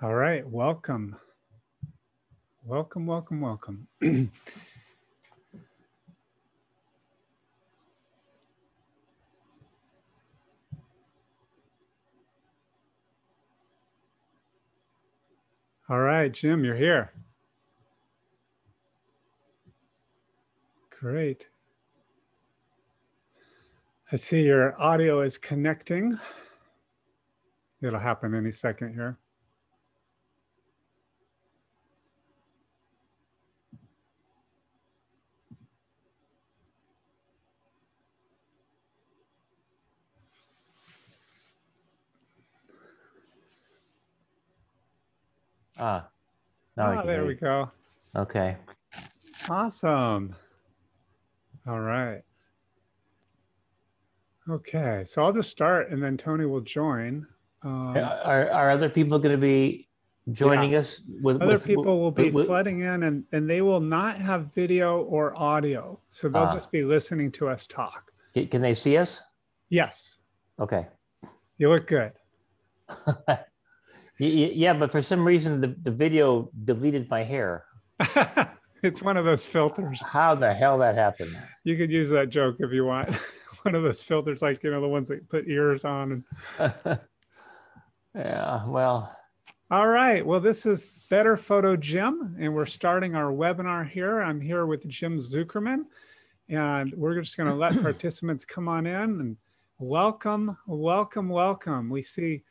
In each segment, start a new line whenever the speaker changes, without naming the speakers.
All right, welcome. Welcome, welcome, welcome. All right, Jim, you're here. Great. I see your audio is connecting. It'll happen any second here.
Ah, now
Oh, there we go.
Okay.
Awesome. All right. Okay, so I'll just start and then Tony will join. Um,
Are, are other people going to be joining us with
Other
with-
people will be
with-
flooding in and, and they will not have video or audio. So they'll
Ah.
just be listening to us talk.
Can they see us?
Yes,
Okay.
you look good.
Yeah, but for some reason the, the video deleted my hair.
it's one of those filters.
How the hell that happened?
You could use that joke if you want. one of those filters, like, you know, the ones that put ears on. And...
yeah. Well.
All right. Well, this is Better Photo Jim, and we're starting our webinar here. I'm here with Jim Zuckerman, and we're just going to let participants come on in and welcome, welcome, welcome. We see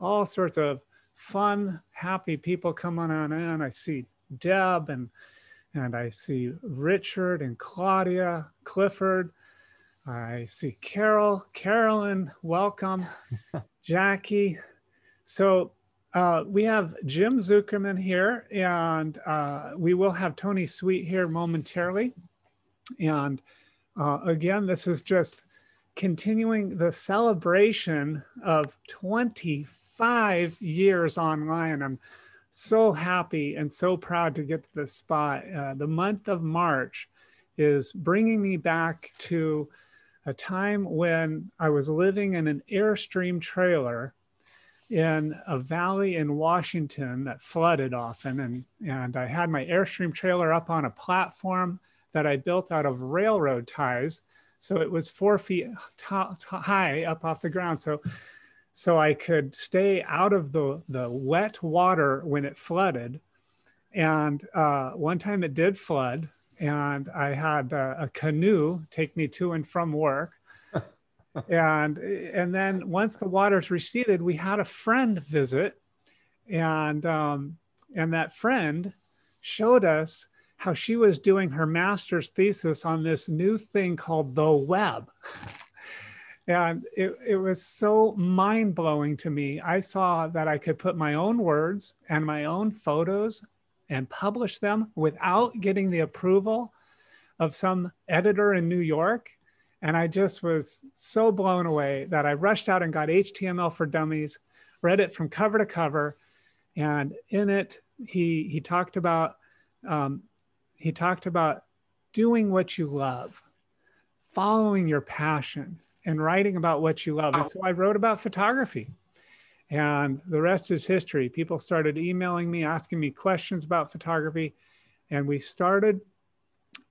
all sorts of fun, happy people coming on in. I see Deb and and I see Richard and Claudia, Clifford. I see Carol, Carolyn, welcome, Jackie. So uh, we have Jim Zuckerman here, and uh, we will have Tony Sweet here momentarily. And uh, again, this is just continuing the celebration of 25 years online. I'm so happy and so proud to get to this spot. Uh, the month of March is bringing me back to a time when I was living in an Airstream trailer in a valley in Washington that flooded often. And, and I had my Airstream trailer up on a platform that I built out of railroad ties. So it was four feet high up off the ground. So, so I could stay out of the, the wet water when it flooded. And uh, one time it did flood, and I had uh, a canoe take me to and from work and and then once the waters receded we had a friend visit and um, and that friend showed us how she was doing her master's thesis on this new thing called the web and it, it was so mind-blowing to me. I saw that i could put my own words and my own photos and publish them without getting the approval of some editor in new york. And I just was so blown away that I rushed out and got HTML for Dummies, read it from cover to cover, and in it he he talked about um, he talked about doing what you love, following your passion, and writing about what you love. And so I wrote about photography, and the rest is history. People started emailing me, asking me questions about photography, and we started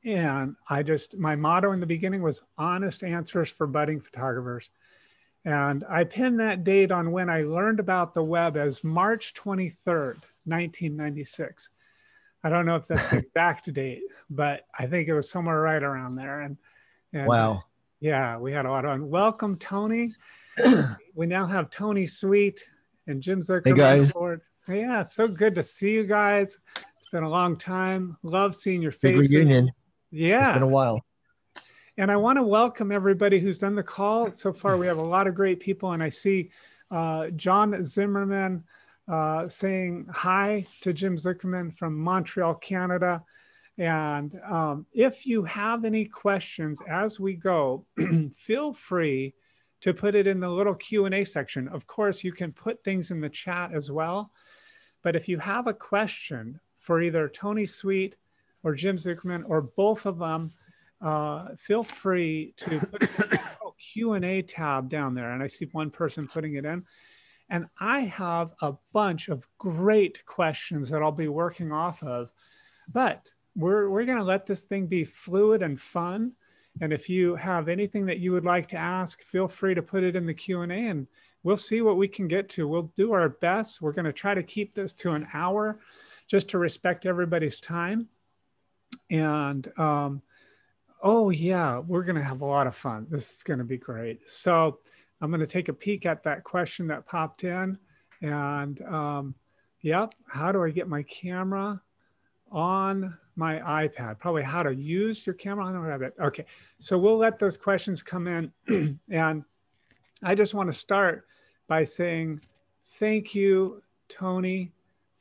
and I just, my motto in the beginning was honest answers for budding photographers. And I pinned that date on when I learned about the web as March 23rd, 1996. I don't know if that's the exact date, but I think it was somewhere right around there. And, and
Wow.
Yeah, we had a lot of welcome, Tony. we now have Tony Sweet and Jim Zucker.
Hey, guys.
board. Yeah, it's so good to see you guys. It's been a long time. Love seeing your faces.
Big reunion.
Yeah.
It's been a while.
And I want to welcome everybody who's done the call. So far, we have a lot of great people. And I see uh, John Zimmerman uh, saying hi to Jim Zuckerman from Montreal, Canada. And um, if you have any questions as we go, feel free to put it in the little Q&A section. Of course, you can put things in the chat as well. But if you have a question for either Tony Sweet or Jim Zuckerman or both of them, uh, feel free to put the Q&A tab down there. And I see one person putting it in. And I have a bunch of great questions that I'll be working off of. But we're, we're going to let this thing be fluid and fun. And if you have anything that you would like to ask, feel free to put it in the Q&A and we'll see what we can get to. We'll do our best. We're going to try to keep this to an hour just to respect everybody's time. And um, oh, yeah, we're going to have a lot of fun. This is going to be great. So I'm going to take a peek at that question that popped in. And um, yep, how do I get my camera on my iPad? Probably how to use your camera. I don't have it. Okay, so we'll let those questions come in. and I just want to start by saying thank you, Tony.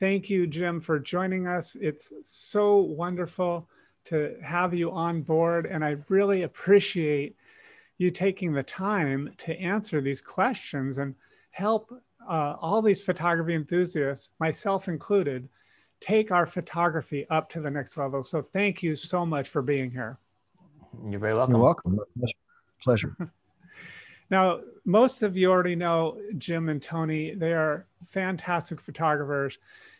Thank you, Jim, for joining us. It's so wonderful to have you on board. And I really appreciate you taking the time to answer these questions and help uh, all these photography enthusiasts, myself included, take our photography up to the next level. So thank you so much for being here.
You're very welcome.
You're welcome. Pleasure.
now, most of you already know Jim and Tony. They are fantastic photographers.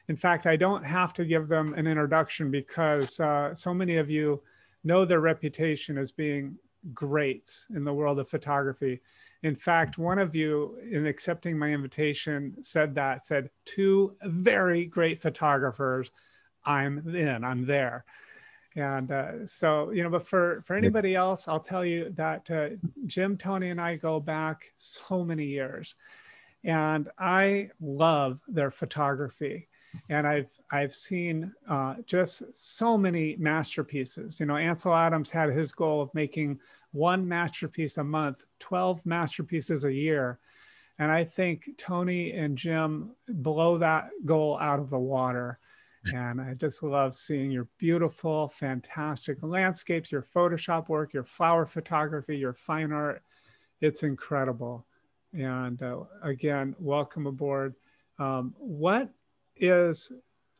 In fact, I don't have to give them an introduction because uh, so many of you know their reputation as being greats in the world of photography. In fact, one of you, in accepting my invitation, said that, said, two very great photographers. I'm in, I'm there. And uh, so, you know, but for, for anybody else, I'll tell you that uh, Jim, Tony, and I go back so many years. And I love their photography and I've I've seen uh, just so many masterpieces. You know, Ansel Adams had his goal of making one masterpiece a month, 12 masterpieces a year. And I think Tony and Jim blow that goal out of the water. And I just love seeing your beautiful, fantastic landscapes, your Photoshop work, your flower photography, your fine art. It's incredible. And uh, again, welcome aboard. Um, what is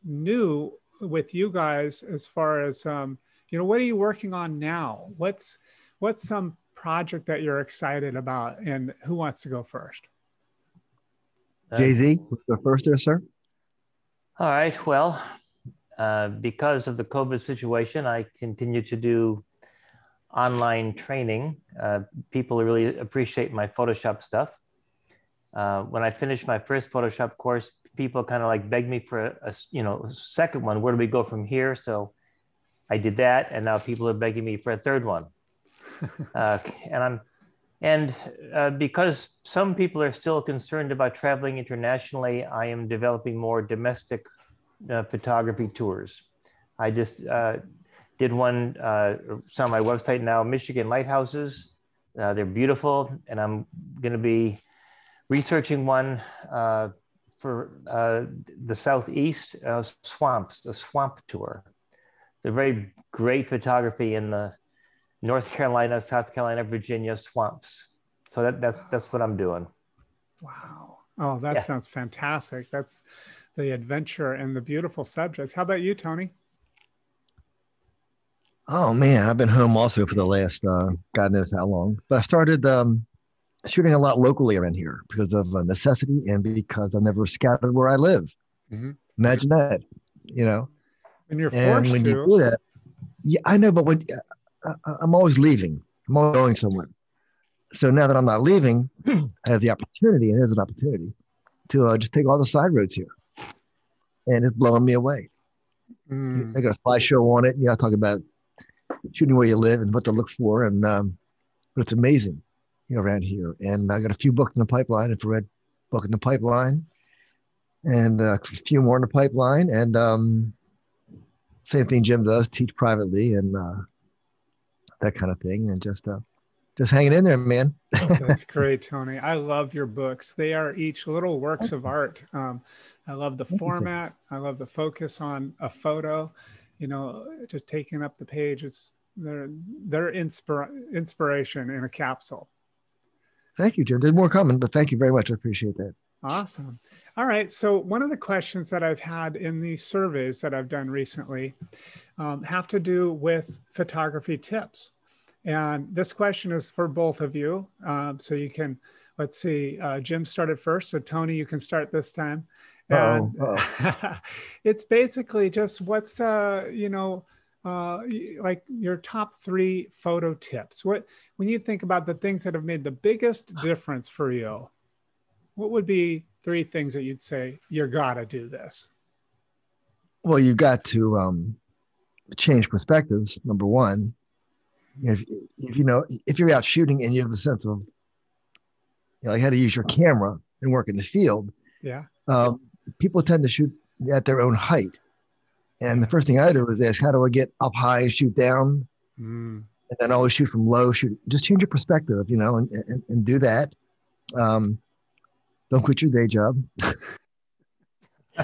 new with you guys as far as um, you know what are you working on now what's what's some project that you're excited about and who wants to go first
uh, jay-z the first there sir
all right well uh, because of the covid situation i continue to do online training uh, people really appreciate my photoshop stuff uh, when i finished my first photoshop course people kind of like begged me for a, a, you know second one. Where do we go from here? So I did that, and now people are begging me for a third one. Uh, and I'm and uh, because some people are still concerned about traveling internationally, I am developing more domestic uh, photography tours. I just uh, did one. Uh, it's on my website now. Michigan lighthouses. Uh, they're beautiful, and I'm going to be researching one for uh, the Southeast swamps, the swamp tour. It's a very great photography in the North Carolina, South Carolina, Virginia swamps. So that, that's, that's what I'm doing.
Wow. Oh, that yeah. sounds fantastic. That's the adventure and the beautiful subjects. How about you, Tony?
Oh man, I've been home also for the last uh, God knows how long. But I started um, shooting a lot locally around here because of a necessity and because I'm never scattered where I live. Mm-hmm. Imagine that, you know.
And you're forced and when to. You do that,
yeah, I know, but when uh, I'm always leaving, I'm always going somewhere. So now that I'm not leaving, I have the opportunity, and it is an opportunity, to uh, just take all the side roads here, and it's blowing me away. Mm. I got a fly show on it. Yeah, I talk about shooting where you live and what to look for, and um, but it's amazing you know, around here. And I got a few books in the pipeline, infrared book in the pipeline, and uh, a few more in the pipeline. And um, same thing Jim does, teach privately and uh, that kind of thing. And just uh, just hanging in there, man.
That's great, Tony. I love your books. They are each little works of art. Um, I love the format. I love the focus on a photo. You know, just taking up the page. It's they're they're inspira- inspiration in a capsule.
Thank you, Jim. There's more coming, but thank you very much. I appreciate that.
Awesome. All right. So, one of the questions that I've had in the surveys that I've done recently um, have to do with photography tips. And this question is for both of you. Um, so, you can let's see, uh, Jim started first. So Tony, you can start this time. And
Uh-oh,
it's basically just what's, uh, you know, uh, like your top three photo tips. What, when you think about the things that have made the biggest difference for you, what would be three things that you'd say, you gotta do this?
Well, you got to um, change perspectives. Number one, if, if you know if you're out shooting and you have the sense of you know how to use your camera and work in the field,
Yeah.
um, people tend to shoot at their own height. And the first thing I do is ask, how do I get up high and shoot down?
Mm,
And then always shoot from low, shoot, just change your perspective, you know, and, and, and do that. Um, don't quit your day job.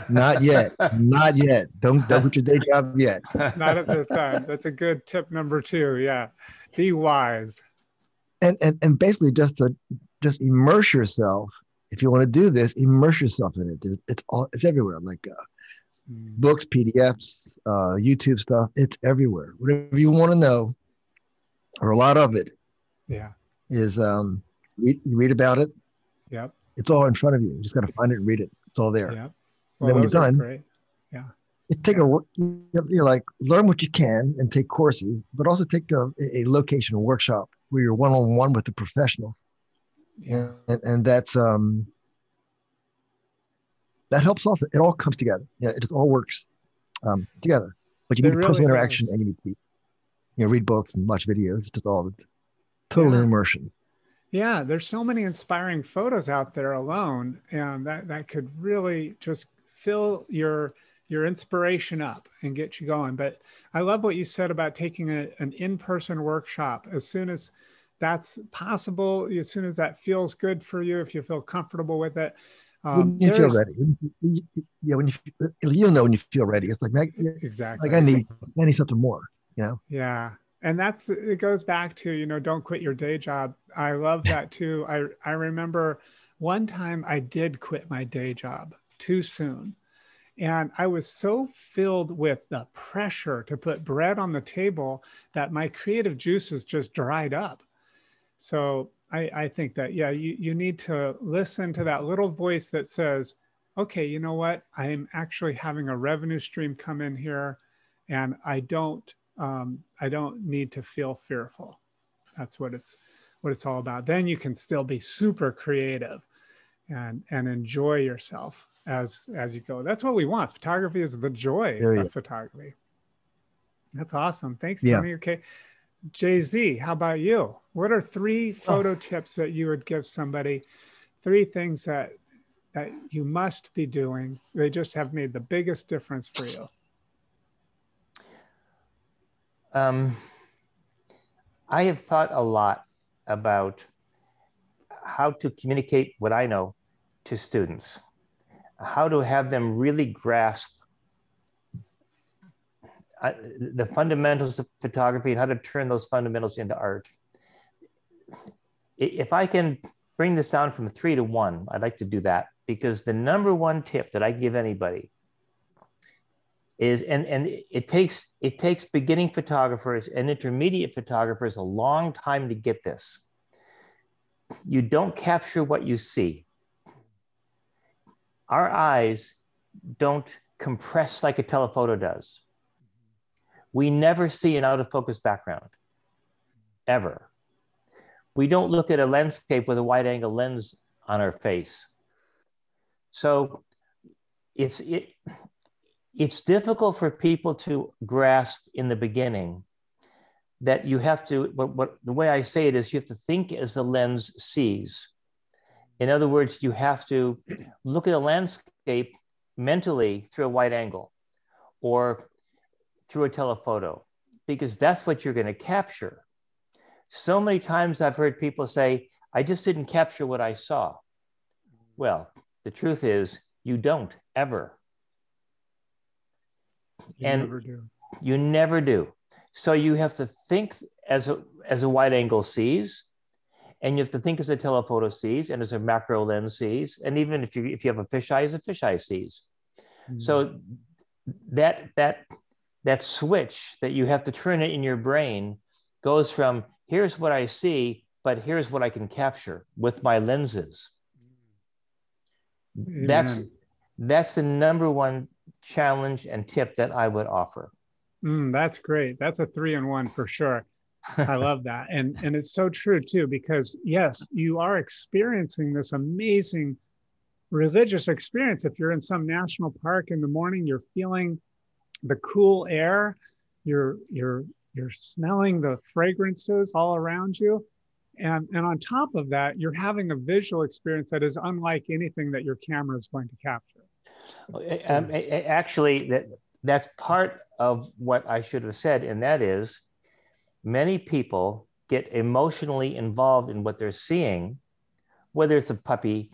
Not yet. Not yet. Don't, don't quit your day job yet.
not at this time. That's a good tip number two. Yeah. Be wise.
And, and, and basically just to just immerse yourself. If you want to do this, immerse yourself in it. It's, all, it's everywhere. Like uh,
Mm,
books, PDFs, uh, YouTube stuff. It's everywhere. Whatever you want to know, or a lot of it,
Yeah.
is um, read, read about it.
Yep.
It's all in front of you. You just got to find it and read it. It's all there.
Yep.
And then when you're done-
great.
You take a you know, like learn what you can and take courses, but also take a, a location workshop where you're one on one with a professional,
Yeah.
and, and that's um that helps also. It all comes together. Yeah, it just all works um, together. But you need
really
personal interaction
does.
and you need to you know read books and watch videos. It's just all total
Yeah.
immersion.
Yeah, there's so many inspiring photos out there alone, and that that could really just fill your your inspiration up and get you going. But I love what you said about taking a, an in-person workshop as soon as that's possible, as soon as that feels good for you, if you feel comfortable with it. Um,
when you feel ready, you- you- yeah, when you you'll know when you feel ready. It's like
exactly like
I need I need something more. You know.
Yeah. And that's it goes back to, you know, don't quit your day job. I love that too. I I remember one time I did quit my day job too soon. And I was so filled with the pressure to put bread on the table that my creative juices just dried up. So I, I think that, yeah, you, you need to listen to that little voice that says, okay, you know what? I'm actually having a revenue stream come in here and I don't um, I don't need to feel fearful. That's what it's what it's all about. Then you can still be super creative and and enjoy yourself as as you go. That's what we want. Photography is the joy
There
of photography. That's awesome. Thanks,
Yeah.
Tony. Okay. Jay Z, how about you? What are three photo tips that you would give somebody? Three things that that you must be doing. They just have made the biggest difference for you.
Um, I have thought a lot about how to communicate what I know to students, how to have them really grasp uh, the fundamentals of photography and how to turn those fundamentals into art. If I can bring this down from three to one, I'd like to do that because the number one tip that I give anybody is and and it takes it takes beginning photographers and intermediate photographers a long time to get this. You don't capture what you see. Our eyes don't compress like a telephoto does. We never see an out of focus background ever. We don't look at a landscape with a wide angle lens on our face. So it's it it's difficult for people to grasp in the beginning that you have to what, what the way i say it is you have to think as the lens sees. In other words you have to look at a landscape mentally through a wide angle or through a telephoto because that's what you're going to capture. So many times i've heard people say i just didn't capture what i saw. Well the truth is you don't ever
You
And-
never do.
You never do. So you have to think as a as a wide angle sees, and you have to think as a telephoto sees, and as a macro lens sees, and even if you if you have a fisheye, as a fisheye sees. So mm-hmm. that that that switch that you have to turn it in your brain goes from here's what I see but here's what I can capture with my lenses. That's that's the number one challenge and tip that I would offer.
Mm, that's great. That's a three in one for sure. I love that. And and it's so true too, because yes, you are experiencing this amazing religious experience. If you're in some national park in the morning, you're feeling the cool air, you're you're you're smelling the fragrances all around you. And, and on top of that, you're having a visual experience that is unlike anything that your camera is going to capture.
Um, actually, that that's part of what I should have said, and that is, many people get emotionally involved in what they're seeing, whether it's a puppy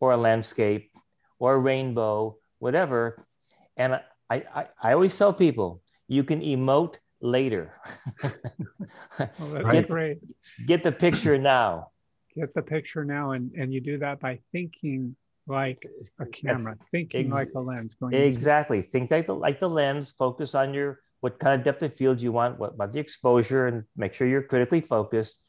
or a landscape or a rainbow, whatever. And I, I, I always tell people, you can emote later.
well, that's
get,
great.
Get the picture now.
Get the picture now, and and you do that by thinking like a camera, That's thinking ex- like a lens.
Going exactly. Think like the like the lens. Focus on your what kind of depth of field you want, what about the exposure, and make sure you're critically focused.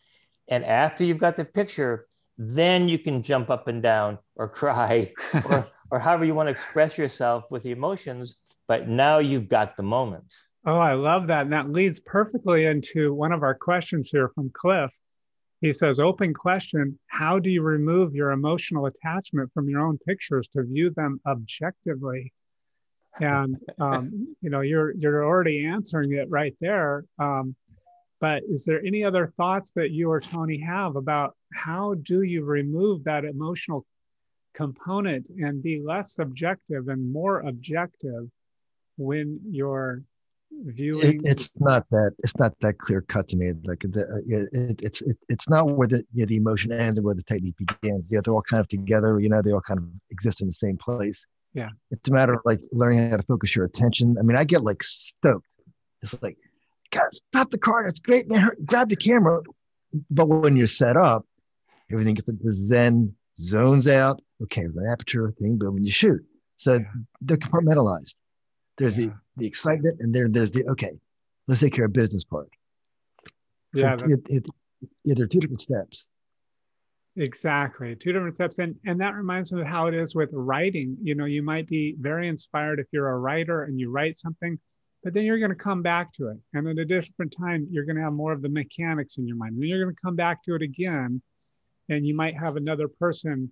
And after you've got the picture, then you can jump up and down or cry or, or however you want to express yourself with the emotions. But now you've got the moment.
Oh, I love that. And that leads perfectly into one of our questions here from Cliff. He says, open question How do you remove your emotional attachment from your own pictures to view them objectively? And um, you know, you're you're already answering it right there. Um, but is there any other thoughts that you or Tony have about how do you remove that emotional component and be less subjective and more objective when you're viewing?
It, it's not that it's not that clear cut to me. Like the, uh, it, it's it, it's not where the you know, the emotion ends and where the technique begins. Yeah they're all kind of together you know they all kind of exist in the same place.
Yeah.
It's a matter of like learning how to focus your attention. I mean i get like stoked. It's like god stop the car that's great man grab the camera. But when you're set up everything gets like the zen zones out. Okay the aperture thing but when you shoot. So yeah. they're compartmentalized there's yeah. the, the excitement, and then there's the okay, let's take care of business part.
Yeah,
so it, it, it, there are two different steps.
Exactly, two different steps, and and that reminds me of how it is with writing. You know, you might be very inspired if you're a writer and you write something, but then you're going to come back to it, and at a different time, you're going to have more of the mechanics in your mind. Then you're going to come back to it again, and you might have another person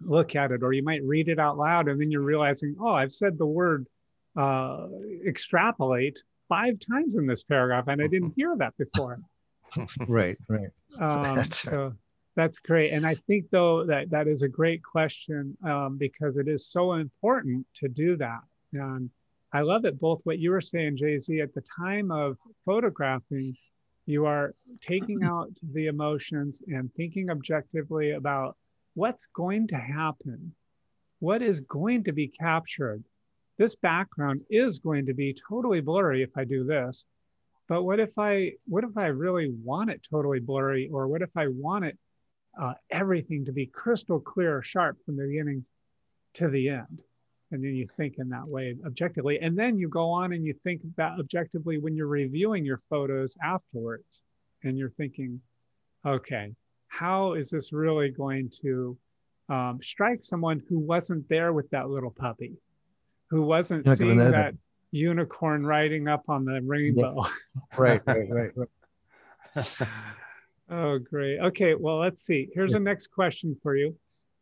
look at it, or you might read it out loud, and then you're realizing, oh, I've said the word uh, extrapolate five times in this paragraph, and I didn't hear that before.
right, right.
Um, that's so that's great, and I think though that that is a great question um, because it is so important to do that. And I love it both what you were saying, Jay Z, at the time of photographing, you are taking out the emotions and thinking objectively about what's going to happen, what is going to be captured this background is going to be totally blurry if I do this. But what if I what if I really want it totally blurry, or what if I want it uh, everything to be crystal clear, sharp from the beginning to the end? And then you think in that way objectively, and then you go on and you think that objectively when you're reviewing your photos afterwards, and you're thinking, okay, how is this really going to um, strike someone who wasn't there with that little puppy? Who wasn't seeing that, unicorn riding up on the rainbow.
Yeah. right, right, right, right.
oh, great. Okay, well, let's see. Here's yeah. a next question for you.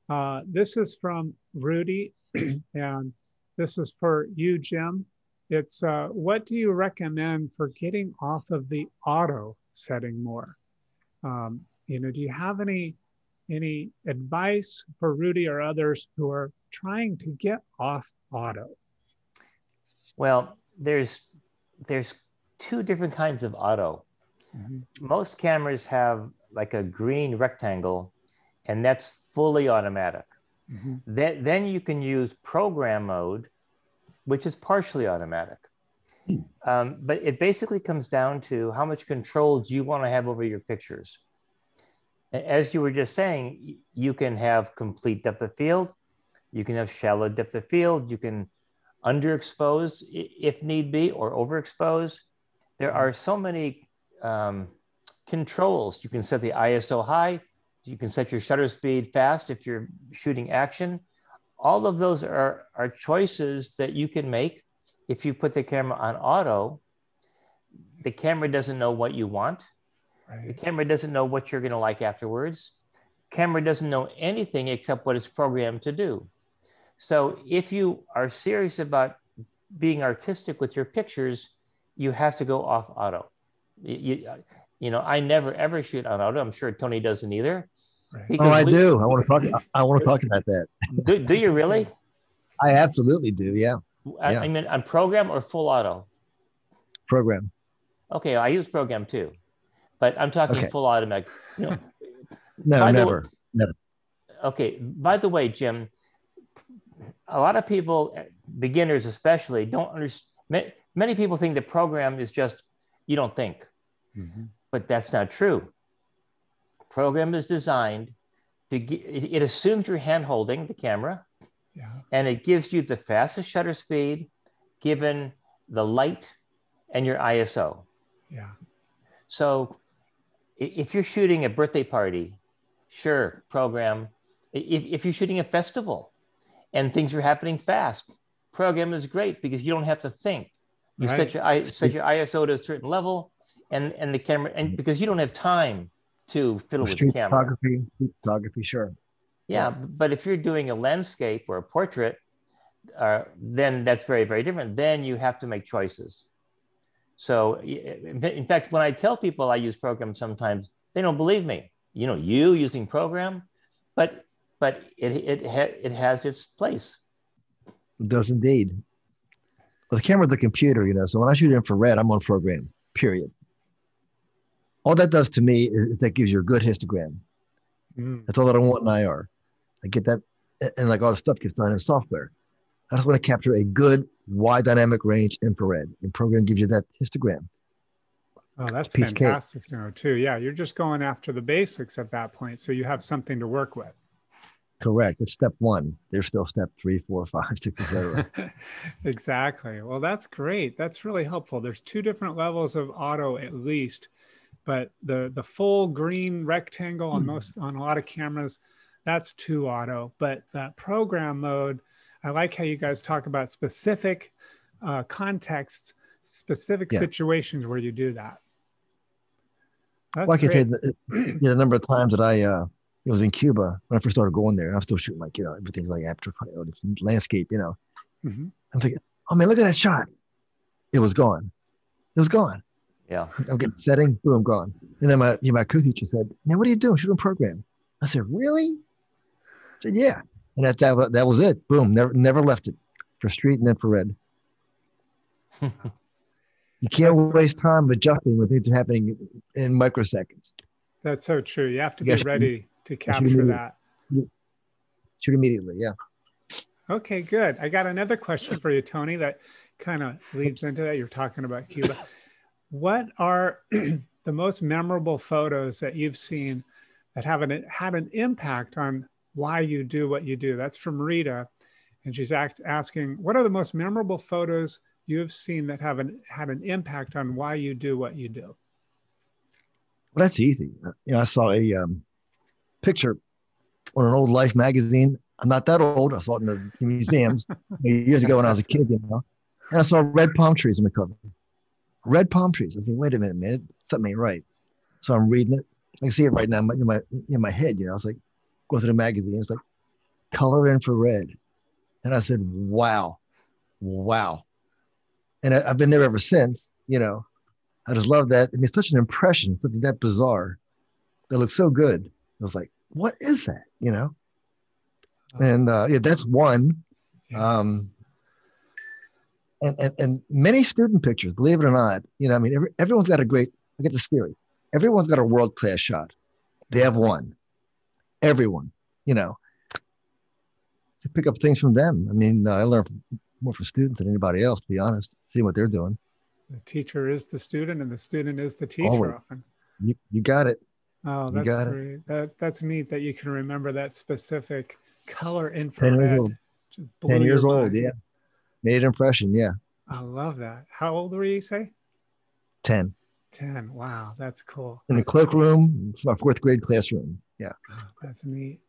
Uh, this is from Rudy, and this is for you, Jim. It's uh, what do you recommend for getting off of the auto setting more? Um, you know, do you have any any advice for Rudy or others who are trying to get off auto?
Well, there's there's two different kinds of auto. Mm-hmm. Most cameras have like a green rectangle, and that's fully automatic. Mm-hmm. Then, then you can use program mode, which is partially automatic. Mm. Um, but it basically comes down to how much control do you want to have over your pictures. As you were just saying, you can have complete depth of field, you can have shallow depth of field, you can underexpose if need be or overexpose. There are so many um, controls. You can set the ISO high. You can set your shutter speed fast if you're shooting action. All of those are, are choices that you can make if you put the camera on auto. The camera doesn't know what you want. Right. The camera doesn't know what you're going to like afterwards. Camera doesn't know anything except what it's programmed to do. So if you are serious about being artistic with your pictures, you have to go off auto. You, you know, I never ever shoot on auto. I'm sure Tony doesn't either.
Right. Oh, I we, do. I want to talk. I want to talk about that.
Do, do you really?
I absolutely do. Yeah.
I, yeah. I mean, on program or full auto?
Program.
Okay, I use program too, but I'm talking okay. full automatic. You know,
no, never,
way,
never.
Okay. By the way, Jim, a lot of people, beginners especially, don't understand. Many people think the program is just you don't think, mm-hmm. but that's not true. Program is designed to get, it assumes you're hand holding the camera, yeah. and it gives you the fastest shutter speed given the light and your ISO.
Yeah.
So if you're shooting a birthday party, sure, program. If, if you're shooting a festival and things are happening fast, program is great because you don't have to think. You right. set your set your ISO to a certain level, and and the camera, and because you don't have time to fiddle with the camera.
Photography, photography, sure.
Yeah, but if you're doing a landscape or a portrait, uh, then that's very very different. Then you have to make choices. So, in fact, when I tell people I use program, sometimes they don't believe me. You know, you using program, but but it it ha- it has its place.
It does indeed. Well, the camera's the computer, you know. So when I shoot infrared, I'm on program. Period. All that does to me is that gives you a good histogram. Mm. That's all that I want in IR. I get that, and like all the stuff gets done in software. I just want to capture a good wide dynamic range infrared, and program gives you that histogram.
Oh, that's fantastic to know too. Yeah, you're just going after the basics at that point, so you have something to work with.
Correct. It's step one. There's still step three, four, five, six, etc.
exactly. Well, that's great. That's really helpful. There's two different levels of auto at least, but the the full green rectangle on hmm. most on a lot of cameras, that's two auto. But that program mode, I like how you guys talk about specific uh, contexts, specific yeah. situations where you do that.
That's well, I can tell you the, the number of times that I uh, it was in Cuba when I first started going there. And I'm still shooting like, you know, everything's like after you know, landscape, you know. Mm-hmm. I'm thinking, oh man, look at that shot. It was gone. It was gone.
Yeah.
I'm getting setting, boom, gone. And then my you know, my co-teacher said, Man, what are you doing? Shooting program. I said, Really? I said, Yeah. And that, that that was it. Boom. Never never left it for street and infrared. you can't waste time adjusting when things are happening in microseconds.
That's so true. You have to be ready to capture that.
Shoot immediately, yeah.
Okay, good. I got another question for you, Tony, that kind of leads into that. You're talking about Cuba. What are the most memorable photos that you've seen that have an, had an impact on why you do what you do? That's from Rita. And she's act, asking, what are the most memorable photos you have seen that have an, had an impact on why you do what you do?
Well, that's easy. You know, I saw a um, picture on an old Life magazine. I'm not that old. I saw it in the museums years ago when I was a kid, you know. And I saw red palm trees on the cover. Red palm trees. I think, wait a minute, man, something ain't right. So I'm reading it. I can see it right now in my, in my, in my head, you know. I was like, go through the magazine. It's like color infrared. And I said, wow, wow. And I, have been there ever since, you know. I just love that. I mean, it's such an impression, something that bizarre that looks so good. I was like, what is that? You know? Oh. And uh, yeah, that's one. Um, and, and, and many student pictures, believe it or not, you know, I mean, every, everyone's got a great, I get this theory. Everyone's got a world class shot. They have one. Everyone, you know, to pick up things from them. I mean, uh, I learn more from students than anybody else, to be honest, seeing what they're doing.
The teacher is the student and the student is the teacher Always. often.
You, you got it.
Oh, that's great. That, that's neat that you can remember that specific color infrared. 10 years old,
10 years old yeah. Made an impression, yeah.
I love that. How old were you, say?
10.
10. Wow, that's cool.
In the cloakroom, my fourth grade classroom. Yeah.
Oh, that's neat.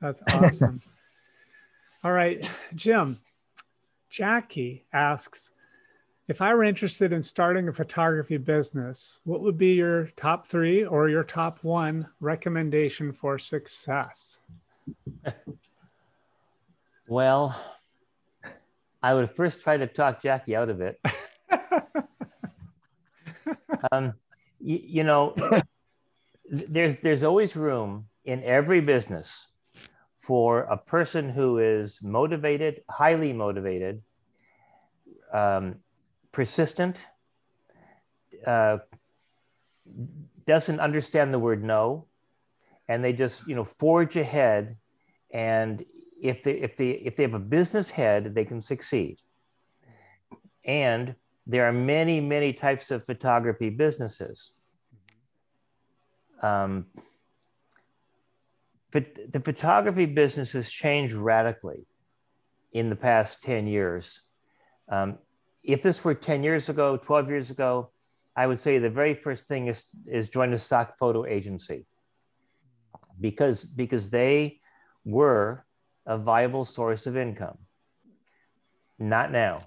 That's awesome. All right, Jim. Jackie asks If I were interested in starting a photography business, what would be your top three or your top one recommendation for success?
well, I would first try to talk Jackie out of it. um, you, you know, there's there's always room in every business for a person who is motivated, highly motivated, um, persistent, uh, doesn't understand the word no, and they just you know forge ahead. And if they if they if they have a business head, they can succeed. And there are many, many types of photography businesses. Um, but the photography business has changed radically in the past 10 years. Um, if this were 10 years ago, 12 years ago, I would say the very first thing is, is join a stock photo agency because, because they were a viable source of income. Not now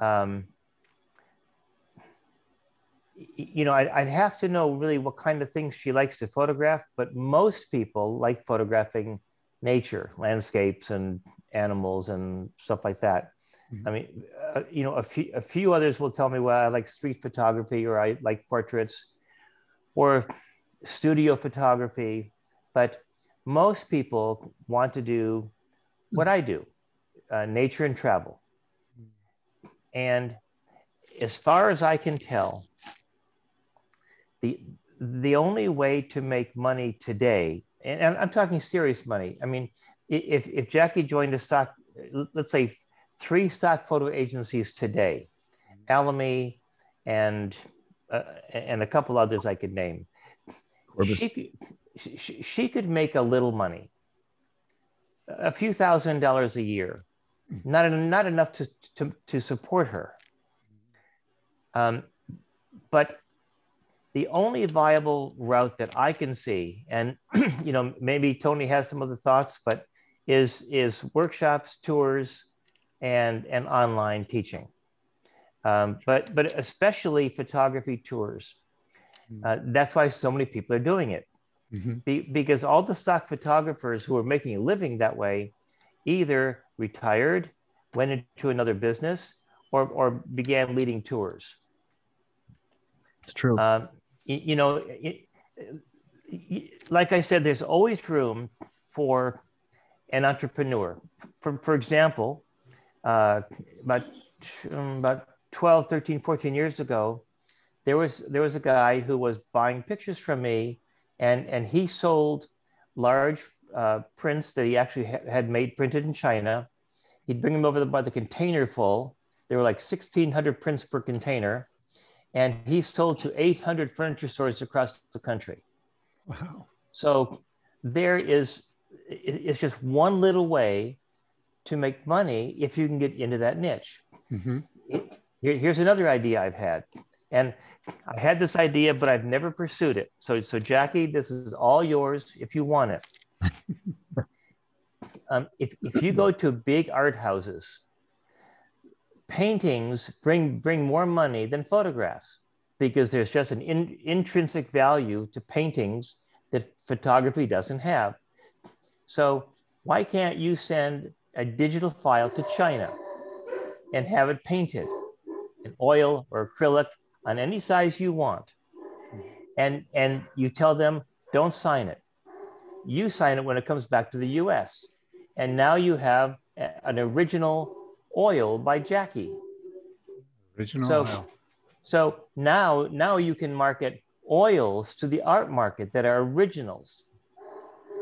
um, you know, I'd, I'd, have to know really what kind of things she likes to photograph, but most people like photographing nature, landscapes, and animals and stuff like that. Mm-hmm. I mean, uh, you know, a few, a few others will tell me, well, I like street photography or I like portraits or studio photography, but most people want to do what I do uh, nature and travel. And as far as I can tell, the the only way to make money today, and I'm talking serious money. I mean, if if Jackie joined a stock, let's say three stock photo agencies today, Alamy and uh, and a couple others I could name, she could, she, she could make a little money, a few thousand dollars a year. Not, not enough to, to, to support her. Um, but the only viable route that I can see, and you know, maybe Tony has some other thoughts, but is is workshops, tours, and and online teaching. Um, but but especially photography tours. Mm-hmm. Uh, that's why so many people are doing it, mm-hmm. Be, because all the stock photographers who are making a living that way either retired, went into another business, or, or began leading tours.
It's true. Um,
you, you know, it, like I said, there's always room for an entrepreneur. For, for example, uh, about, um, about 12, 13, 14 years ago, there was, there was a guy who was buying pictures from me and, and he sold large uh, prints that he actually ha- had made printed in China. He'd bring them over by the container full. There were like 1,600 prints per container. And he sold to 800 furniture stores across the country.
Wow.
So there is, it's just one little way to make money if you can get into that niche. Mm-hmm. It, here, here's another idea I've had. And I had this idea, but I've never pursued it. So, so Jackie, this is all yours if you want it. um, if, if you go to big art houses, paintings bring, bring more money than photographs because there's just an in, intrinsic value to paintings that photography doesn't have. So why can't you send a digital file to China and have it painted in oil or acrylic on any size you want? And, and you tell them, don't sign it you sign it when it comes back to the US. And now you have an original oil by Jackie.
Original
so,
oil.
So now, now you can market oils to the art market that are originals.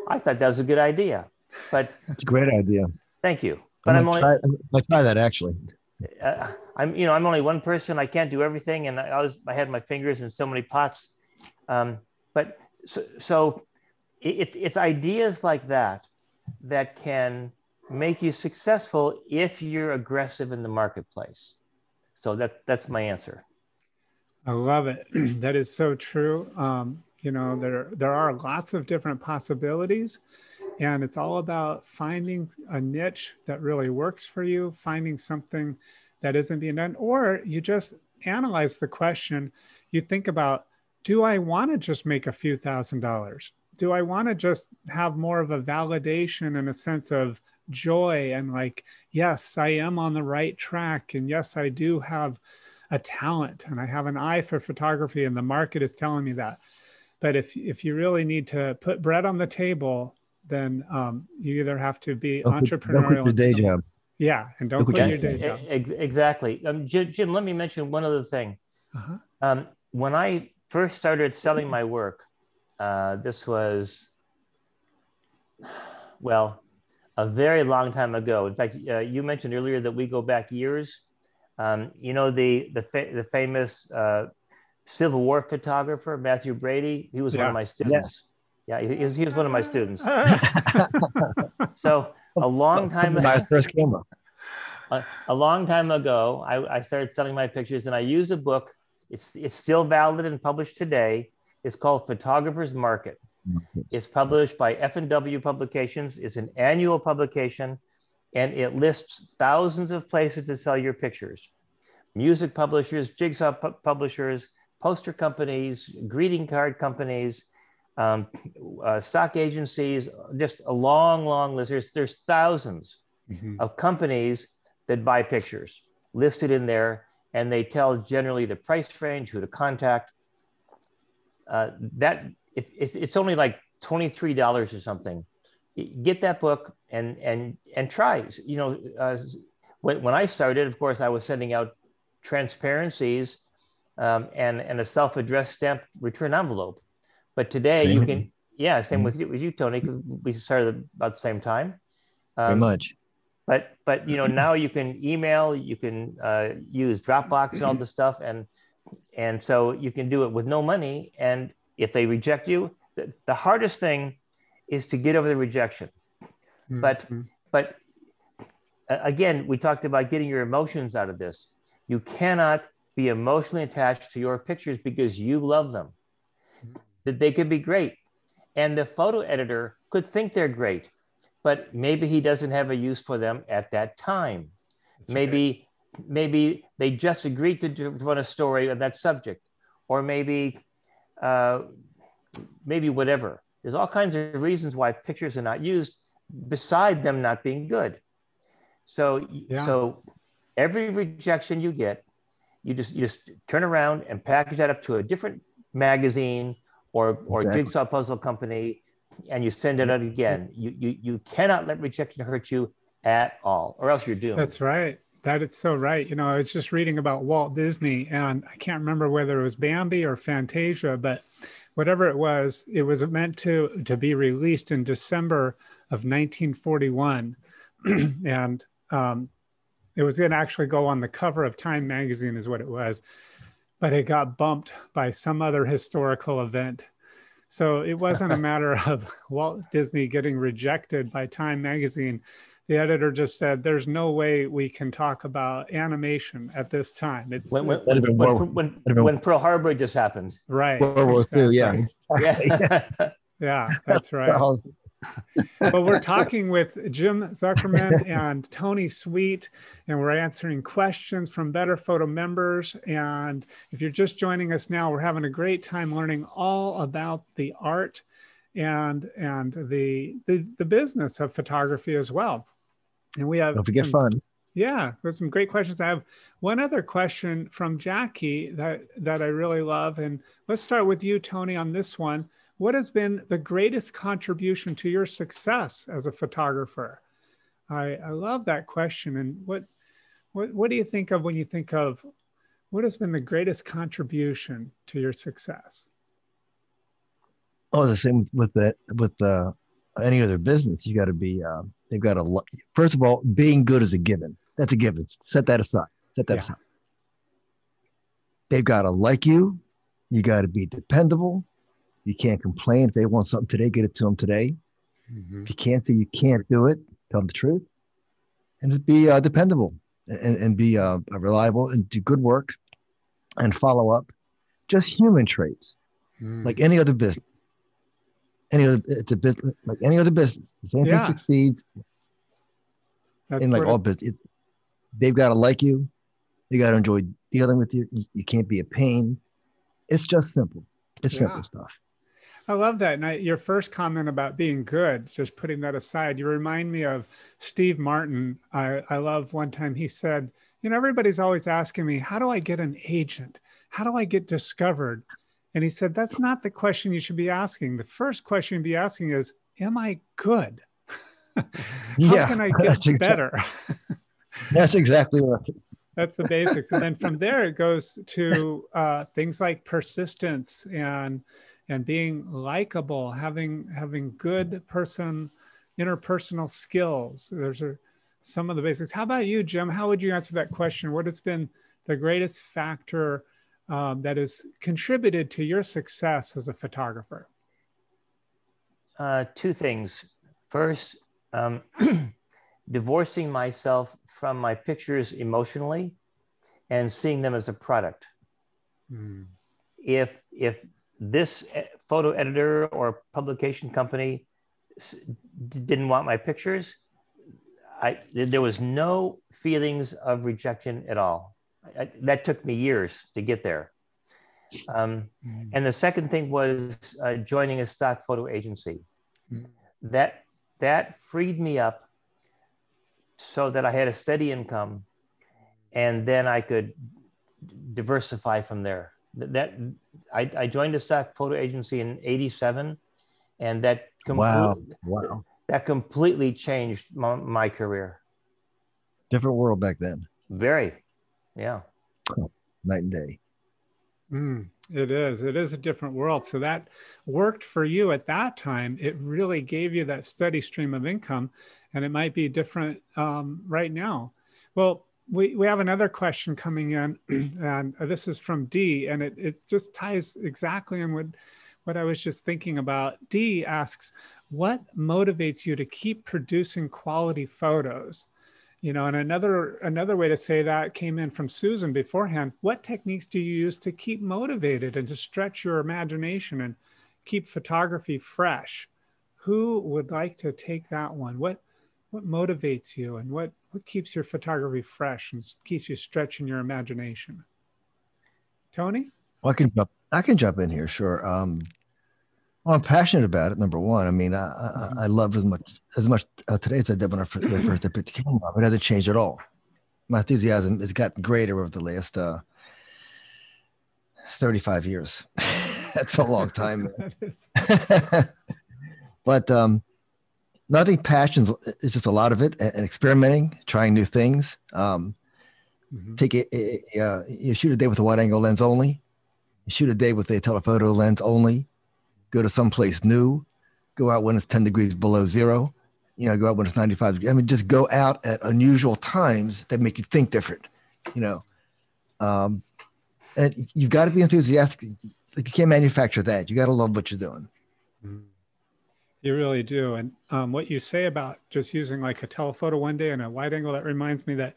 I thought that was a good idea, but
it's a great idea.
Thank you. But
I'm, I'm only try, I try that actually.
Uh, I'm you know I'm only one person. I can't do everything, and I was I had my fingers in so many pots. Um, but so, so it, it's ideas like that that can make you successful if you're aggressive in the marketplace. So that that's my answer.
I love it. that is so true. Um, you know, there there are lots of different possibilities, and it's all about finding a niche that really works for you, finding something that isn't being done, or you just analyze the question. You think about, do I want to just make a few thousand dollars? Do I want to just have more of a validation and a sense of joy and like, yes, I am on the right track, and yes, I do have a talent and I have an eye for photography and the market is telling me that. But if if you really need to put bread on the table, then um, you either have to be
Don't quit- don't quit
entrepreneurial.
your day
some-
job.
Yeah, and don't
Don't
quit
quit
your
your-
day job.
Exactly. Um, Jim, Jim, let me mention one other thing.
Uh-huh.
Um, when I first started selling my work, uh, this was, well, a very long time ago. In fact, uh, you mentioned earlier that we go back years. Um, you know the the fa- the famous uh, Civil War photographer Mathew Brady. He was one of my students. Yeah, he, was, he was one of my students. So a long time
My first camera.
a, a long time ago, I, I started selling my pictures, and I used a book. It's it's still valid and published today. It's called Photographer's Market. It's published by F&W Publications. It's an annual publication, and it lists thousands of places to sell your pictures. Music publishers, jigsaw pu- publishers, poster companies, greeting card companies, um, uh, stock agencies, just a long, long list. There's, there's thousands
Mhm.
of companies that buy pictures listed in there, and they tell generally the price range, who to contact. Uh, that it, it's, it's only like twenty three dollars or something. Get that book and and and try. You know, uh, when when I started, of course, I was sending out transparencies um, and and a self addressed stamped return envelope. But today
Same
you can, yeah, same
Mhm.
with you, with you, Tony. We started about the same time.
Very
Um,
much.
but but you know now you can email you can uh, use dropbox and all this stuff and and so you can do it with no money and if they reject you the, the hardest thing is to get over the rejection But-
Mhm.
but again we talked about getting your emotions out of this you cannot be emotionally attached to your pictures because you love them that they could be great. And the photo editor could think they're great but maybe he doesn't have a use for them at that time.
That's
maybe maybe they just agreed to, do, to run a story on that subject. Or maybe uh, maybe whatever. There's all kinds of reasons why pictures are not used beside them not being good. So
Yeah.
so every rejection you get you just you just turn around and package that up to a different magazine or or
Exactly.
jigsaw puzzle company and you send it out again you you you cannot let rejection hurt you at all or else you're doomed
That's right. That is so right. You know, I was just reading about Walt Disney, and I can't remember whether it was Bambi or Fantasia, but whatever it was, it was meant to to be released in December of 1941, and um, it was going to actually go on the cover of Time magazine, is what it was, but it got bumped by some other historical event. So it wasn't a matter of Walt Disney getting rejected by Time magazine the editor just said there's no way we can talk about animation at this time it's,
when when,
it's-
That'd
when, when,
that'd have been-
when Pearl Harbor just happened.
right
World War II, yeah.
Yeah.
yeah that's right well we're talking with jim zuckerman and tony sweet and we're answering questions from better photo members and if you're just joining us now we're having a great time learning all about the art and and the the, the business of photography as well and we have
Don't forget
some-
fun.
Yeah, we have some great questions. I have one other question from Jackie that that I really love, and let's start with you, Tony, on this one. What has been the greatest contribution to your success as a photographer? I, I love that question. And what what what do you think of when you think of what has been the greatest contribution to your success?
Oh, the same with that with uh, any other business. You got to be. Uh, they've got to. First of all, being good is a given. That's a given. Set that aside. Set that
Yeah.
aside. They've got to like you. You got to be dependable. You can't complain if they want something today. Get it to them today. If you can't say you can't do it, tell them the truth, and be uh, dependable and, and be uh, reliable and do good work and follow up just human traits,
Mm.
like any other business. Any other, it's a business like any other business. If anything
Yeah.
succeeds
That's
in like all business, they've got to like you. They got to enjoy dealing with you. you. You can't be a pain. It's just simple. It's
Yeah.
simple stuff.
I love that. And I, your first comment about being good, just putting that aside, you remind me of Steve Martin. I, I love one time he said, You know, everybody's always asking me, How do I get an agent? How do I get discovered? And he said, That's not the question you should be asking. The first question you'd be asking is, Am I good? How
Yeah,
can I get better?
That's exactly right.
That's the basics. And then from there, it goes to uh, things like persistence and and being likable, having having good person interpersonal skills. Those are some of the basics. How about you, Jim? How would you answer that question? What has been the greatest factor um, that has contributed to your success as a photographer?
Uh, two things. First, um, divorcing myself from my pictures emotionally and seeing them as a product.
Hmm.
If if this e- photo editor or publication company didn't want my pictures, I there was no feelings of rejection at all. I, that took me years to get there. Um,
Hmm.
and the second thing was uh, joining a stock photo agency.
Mm.
That that freed me up so that I had a steady income, and then I could diversify from there. That, that I, I joined a stock photo agency in '87, and that comple-
Wow. Wow.
that completely changed my, my career.
Different world back then,
Very, yeah.
night and day.
Mm, it is. It is a different world. So that worked for you at that time. It really gave you that steady stream of income, and it might be different um, right now. Well, we, we have another question coming in, and uh, this is from D, and it, it just ties exactly in with what I was just thinking about. D asks, What motivates you to keep producing quality photos? you know and another another way to say that came in from susan beforehand what techniques do you use to keep motivated and to stretch your imagination and keep photography fresh who would like to take that one what what motivates you and what what keeps your photography fresh and keeps you stretching your imagination tony
Well, I can jump. I can jump in here, sure. Um, well, I'm passionate about it. Number one, I mean, I I, I love as much as much uh, today as I did when I first, when I first picked the camera up. It hasn't changed at all. My enthusiasm has gotten greater over the last uh, 35 years. That's a long time. But um, no, I think passion is just a lot of it and, experimenting, trying new things. Um,
Mhm.
take a, a, a, uh, you shoot a day with a wide angle lens only. You shoot a day with a telephoto lens only. Go to someplace new. Go out when it's 10 degrees below zero. You know, go out when it's 95 degrees. I mean, just go out at unusual times that make you think different, you know. Um, and you've got to be enthusiastic. Like you can't manufacture that. You got to love what you're doing.
You really do. And um, what you say about just using like a telephoto one day and a wide angle, that reminds me that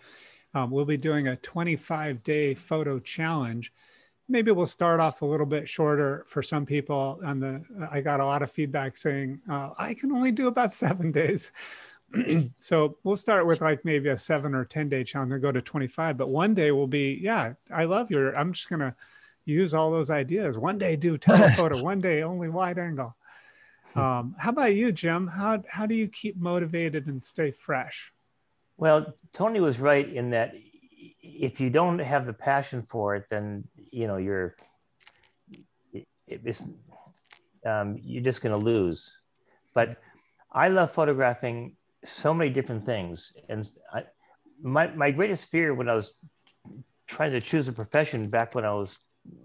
um, we'll be doing a 25 day photo challenge. Maybe we'll start off a little bit shorter for some people. And the I got a lot of feedback saying uh, I can only do about seven days. so we'll start with like maybe a seven or 10 day challenge and go to 25. But one day will be, yeah, I love your, I'm just going to use all those ideas. One day do telephoto, one day only wide angle. Um, how about you, Jim? How how do you keep motivated and stay fresh?
Well, Tony was right in that if you don't have the passion for it, then you know you're it, it's, um, you're just going to lose. But I love photographing so many different things, and I, my my greatest fear when I was trying to choose a profession back when I was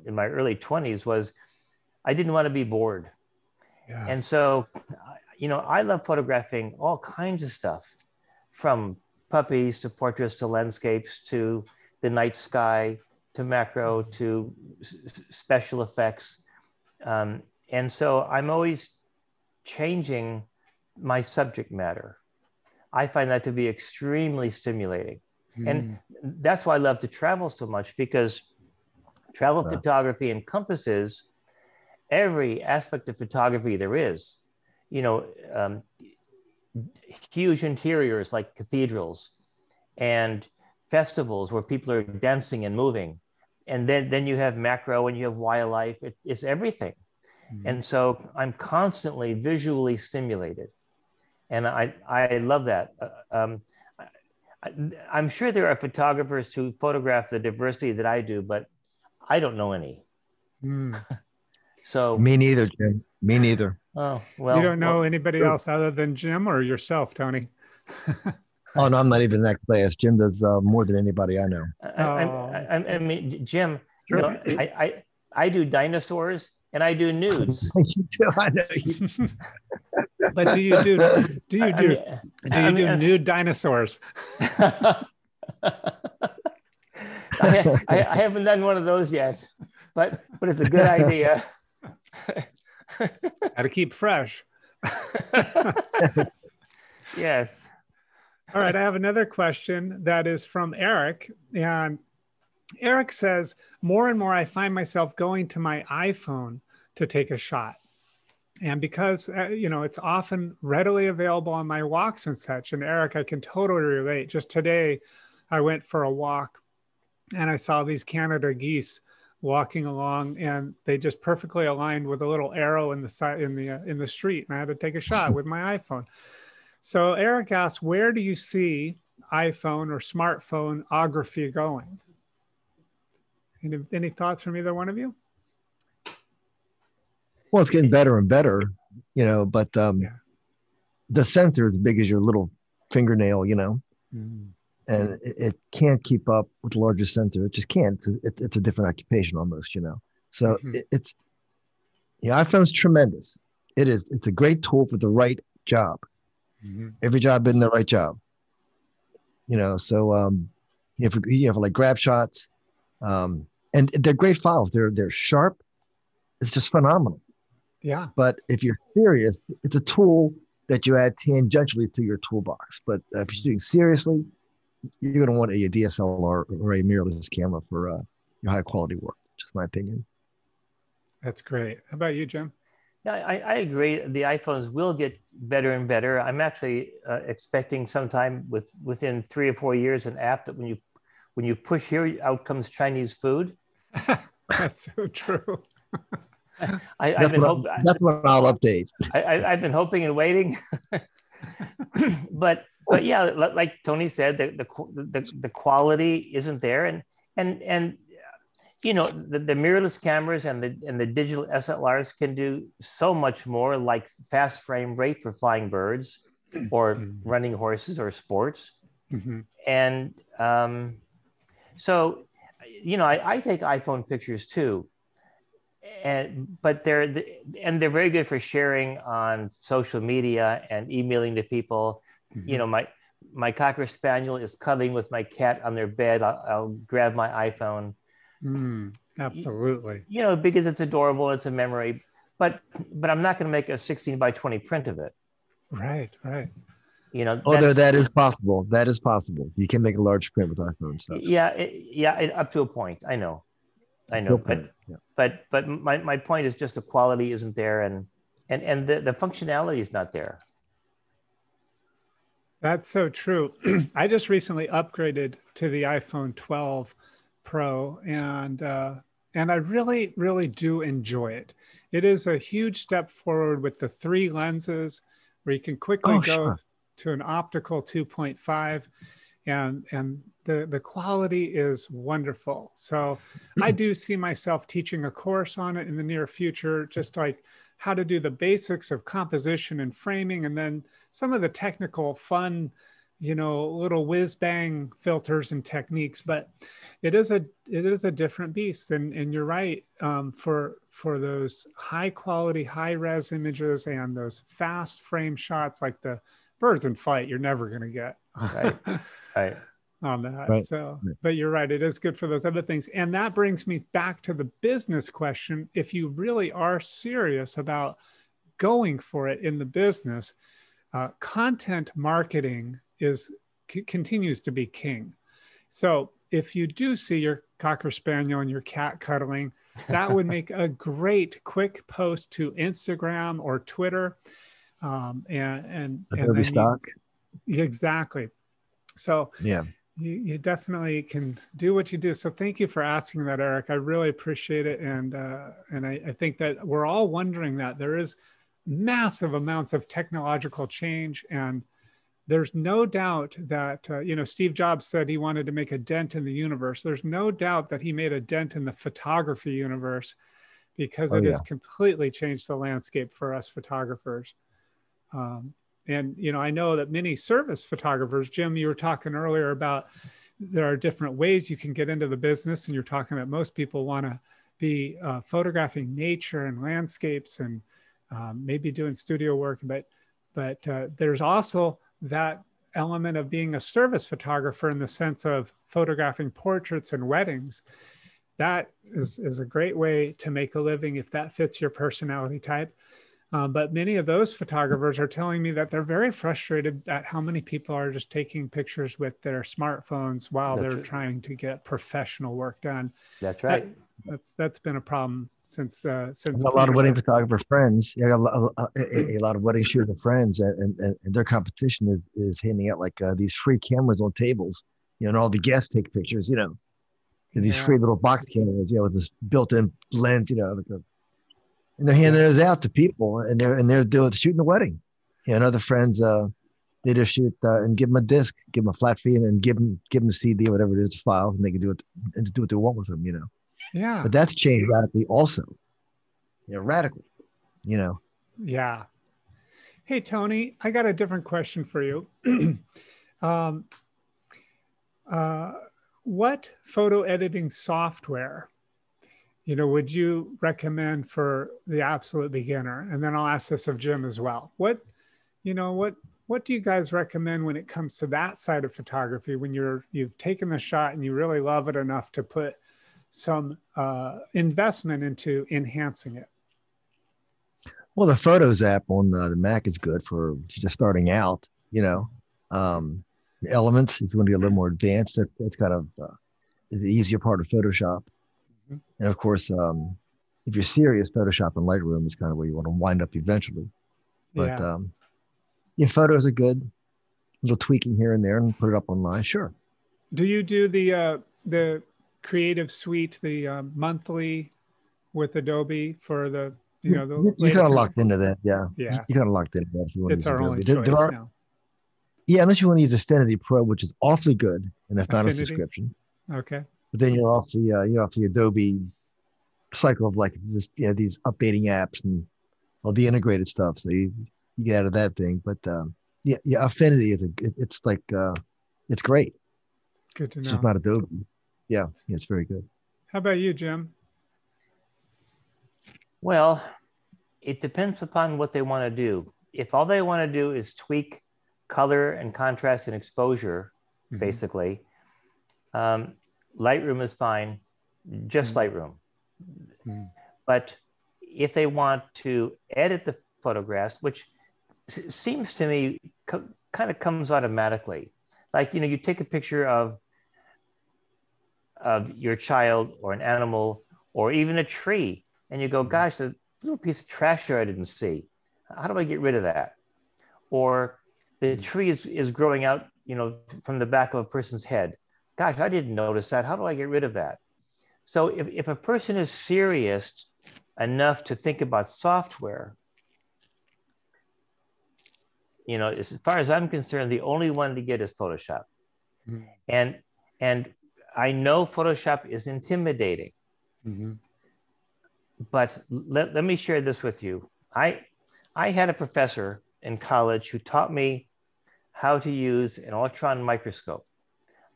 in my early twenties was I didn't want to be bored. And so, you know, I love photographing all kinds of stuff from puppies to portraits to landscapes to the night sky to macro to s- special effects. Um, and so I'm always changing my subject matter. I find that to be extremely stimulating. And that's why I love to travel so much because Travel photography encompasses every aspect of photography there is. You know, um, huge interiors like cathedrals and festivals where people are dancing and moving. And then, then you have macro and you have wildlife. It, it's everything. Mm-hmm. And so I'm constantly visually stimulated. And I, I love that. Uh, um, I, I'm sure there are photographers who photograph the diversity that I do, but I don't know any. Mm. so
me neither, Jim. Me neither.
Oh well.
You don't know well, anybody else other than Jim or yourself, Tony.
oh no, I'm not even that class. Jim does uh, more than anybody I know.
I, oh. I, I, I mean, Jim, you know, I, I I do dinosaurs and I do nudes. you do, I know
you. but do you do do you do I mean, do you do nude dinosaurs?
I, I, I, haven't done one of those yet, but but it's a good idea.
Got to keep fresh.
yes.
All right, I have another question that is from Eric, and Eric says, more and more I find myself going to my iPhone to take a shot. And because, uh, you know, it's often readily available on my walks and such. And Eric, I can totally relate. Just today, I went for a walk and I saw these Canada geese walking along and they just perfectly aligned with a little arrow in the side in the uh, in the street and I had to take a shot with my iPhone. So Eric asked, where do you see iPhone or smartphone ography going? Any, any thoughts from either one of you?
Well, it's getting better and better, you know, but um, yeah. the sensor is as big as your little fingernail, you know, mm. And it, it, can't keep up with the larger sensor. It just can't. It's a, it, it's a different occupation almost, you know. So mm-hmm. it, it's the iPhone's tremendous. It is. It's a great tool for the right job. Mm-hmm. Every job in the right job. You know, so um, you have, you have like grab shots, um, and they're great files. They're they're sharp. It's just phenomenal.
Yeah.
But if you're serious, it's a tool that you add tangentially to your toolbox. But if you're doing seriously, you're going to want a, DSLR or a mirrorless camera for uh, your high quality work. Just my opinion.
That's great. How about you, Jim?
Yeah, I, I agree. The iPhones will get better and better. I'm actually uh, expecting sometime with within three or four years an app that when you when you push here, out comes Chinese food.
That's so true.
I, have been hoping.
That's what I'll update.
I, have been hoping and waiting, but but yeah, like Tony said, the, the the the quality isn't there, and and and you know the, the mirrorless cameras and the and the digital SLRs can do so much more, like fast frame rate for flying birds, or mm-hmm. running horses or sports, mm-hmm. and um, so you know I, I take iPhone pictures too. And but they're and they're very good for sharing on social media and emailing to people mm-hmm. you know my my cocker spaniel is cuddling with my cat on their bed. I'll, I'll grab my iphone.
Mm, absolutely.
you know because it's adorable it's a memory but but i'm not going to make a 16 by 20 print of it.
Right right.
You know
although that is possible that is possible. You can make a large print with iphone stuff.
Yeah it, yeah it, up to a point. I know. I know, but yeah. but but my, my point is just the quality isn't there, and and and the, the functionality is not there.
That's so true. I just recently upgraded to the iPhone 12 Pro, and uh, and I really really do enjoy it. It is a huge step forward with the three lenses, where you can quickly oh, go sure. to an optical 2.5 and and the the quality is wonderful so i do see myself teaching a course on it in the near future just like how to do the basics of composition and framing and then some of the technical fun you know little whiz bang filters and techniques but it is a it is a different beast. And and you're right um, for for those high quality high res images and those fast frame shots like the birds in flight you're never going to get.
Right. Right
on that. Right. So, but you're right. It is good for those other things. And that brings me back to the business question. If you really are serious about going for it in the business, uh, content marketing is c- continues to be king. So if you do see your cocker spaniel and your cat cuddling, that would make a great quick post to Instagram or Twitter. Um, and and, and
stock.
You, exactly. So
yeah,
you, you definitely can do what you do. So thank you for asking that, Eric. I really appreciate it. And uh, and I, I think that we're all wondering that there is massive amounts of technological change and there's no doubt that uh, you know steve jobs said he wanted to make a dent in the universe there's no doubt that he made a dent in the photography universe because oh, it yeah. has completely changed the landscape for us photographers um, and you know i know that many service photographers jim you were talking earlier about there are different ways you can get into the business and you're talking that most people want to be uh, photographing nature and landscapes and um, maybe doing studio work but but uh, there's also that element of being a service photographer in the sense of photographing portraits and weddings. That is, is a great way to make a living if that fits your personality type um, but many of those photographers are telling me that they're very frustrated at how many people are just taking pictures with their smartphones while that's they're right. trying to get professional work done.
That's right.
That, that's that's been a problem since uh, since
a lot of wedding photographer friends. Yeah, a, a, a, a, lot of wedding shooter friends, and, and, and their competition is is handing out like uh, these free cameras on tables. You know, and all the guests take pictures. You know, these yeah. free little box cameras. You know, with this built-in lens. You know, like a and they're handing those out to people, and they're and they're doing shooting the wedding. You know, other friends, uh, they just shoot uh, and give them a disc, give them a flat fee, and, and give them give them a CD or whatever it is, files, and they can do it and do what they want with them. You know.
Yeah.
But that's changed radically, also. You know, radically. You know.
Yeah. Hey Tony, I got a different question for you. um, uh, what photo editing software you know, would you recommend for the absolute beginner? And then I'll ask this of Jim as well. What, you know, what what do you guys recommend when it comes to that side of photography when you're you've taken the shot and you really love it enough to put some uh, investment into enhancing it?
Well, the Photos app on uh, the Mac is good for just starting out. You know, um, Elements if you want to get a little more advanced, that, that's kind of uh, the easier part of Photoshop. And of course, um, if you're serious, Photoshop and Lightroom is kind of where you want to wind up eventually. But yeah, um, yeah photos are good. A little tweaking here and there, and put it up online. Sure.
Do you do the uh, the Creative Suite, the uh, monthly with Adobe for the you know the
you, kind of locked into that, yeah.
Yeah,
you kind of locked into that.
If you want it's to our only choice are, now.
Yeah, unless you want to use Affinity Pro, which is awfully good, and that's Affinity? not a subscription.
Okay.
But then you're off the uh, you're off the Adobe cycle of like this, you know, these updating apps and all the integrated stuff. So you, you get out of that thing. But um, yeah, yeah, Affinity is a, it, it's like uh, it's great.
Good to know.
It's just not Adobe. Yeah, yeah, it's very good.
How about you, Jim?
Well, it depends upon what they want to do. If all they want to do is tweak color and contrast and exposure, mm-hmm. basically, um, Lightroom is fine, just mm-hmm. Lightroom. Mm-hmm. But if they want to edit the photographs, which seems to me co- kind of comes automatically, like you know, you take a picture of of your child or an animal or even a tree, and you go, mm-hmm. "Gosh, the little piece of trash here I didn't see. How do I get rid of that?" Or the mm. tree is, is growing out, you know, from the back of a person's head gosh, I didn't notice that. How do I get rid of that? So if, if a person is serious enough to think about software, you know, as far as I'm concerned, the only one to get is Photoshop. Mm-hmm. And and I know Photoshop is intimidating. Mm-hmm. But let, let me share this with you. I I had a professor in college who taught me how to use an electron microscope.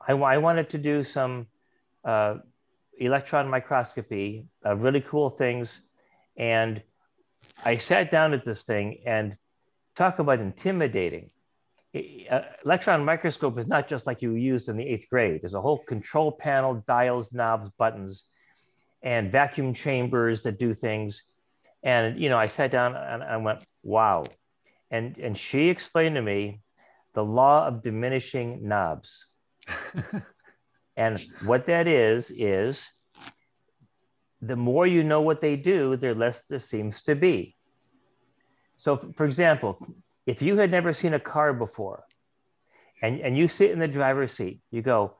I, I wanted to do some uh, electron microscopy of really cool things. And I sat down at this thing and talk about intimidating. Uh, electron microscope is not just like you used in the eighth grade. There's a whole control panel, dials, knobs, buttons, and vacuum chambers that do things. And you know, I sat down and I went, "Wow!" And and she explained to me the law of diminishing knobs. And what that is, is the more you know what they do, the less there seems to be. So, for example, if you had never seen a car before and, and you sit in the driver's seat, you go,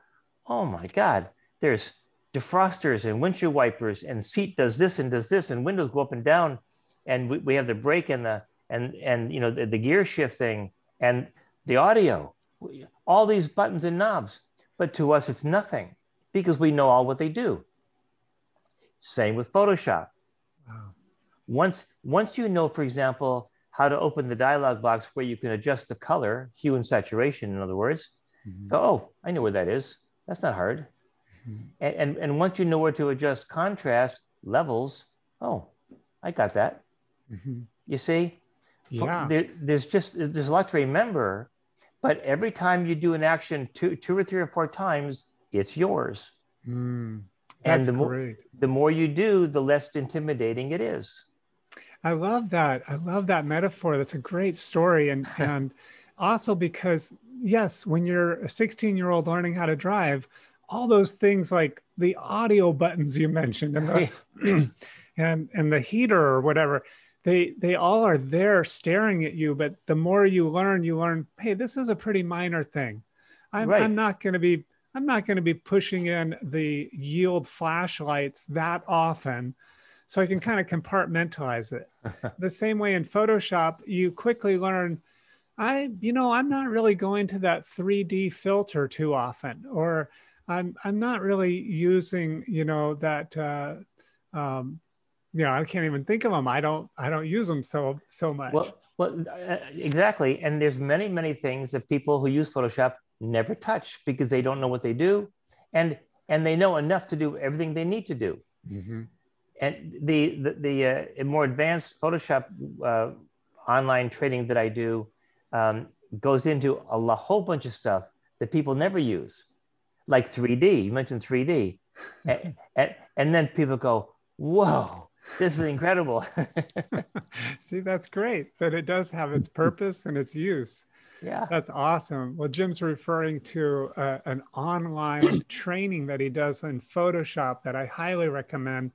oh my God, there's defrosters and windshield wipers and seat does this and does this and windows go up and down and we, we have the brake and the and and you know the, the gear shifting and the audio all these buttons and knobs but to us it's nothing because we know all what they do same with photoshop wow. once once you know for example how to open the dialog box where you can adjust the color hue and saturation in other words mm-hmm. go oh i know where that is that's not hard and, and, and once you know where to adjust contrast levels, oh, I got that. Mm-hmm. You see,
yeah.
There, there's just there's a lot to remember, but every time you do an action two two or three or four times, it's yours.
Mm,
and the
great.
more the more you do, the less intimidating it is.
I love that. I love that metaphor. That's a great story, and and also because yes, when you're a 16 year old learning how to drive, all those things like the audio buttons you mentioned and the, and and the heater or whatever they they all are there staring at you but the more you learn you learn hey this is a pretty minor thing i'm, right. I'm not going to be i'm not going to be pushing in the yield flashlights that often so i can kind of compartmentalize it the same way in photoshop you quickly learn i you know i'm not really going to that 3d filter too often or I'm I'm not really using you know that uh, um, you know I can't even think of them. I don't I don't use them so so much.
Well, well, uh, exactly. And there's many many things that people who use Photoshop never touch because they don't know what they do, and and they know enough to do everything they need to do. Mm-hmm. And the the, the uh, more advanced Photoshop uh, online training that I do um, goes into a whole bunch of stuff that people never use like 3D. You mentioned 3D. and, and, and then people go, whoa, this is incredible.
See, that's great that it does have its purpose and its use.
Yeah.
That's awesome. Well, Jim's referring to uh, an online training that he does in Photoshop that I highly recommend.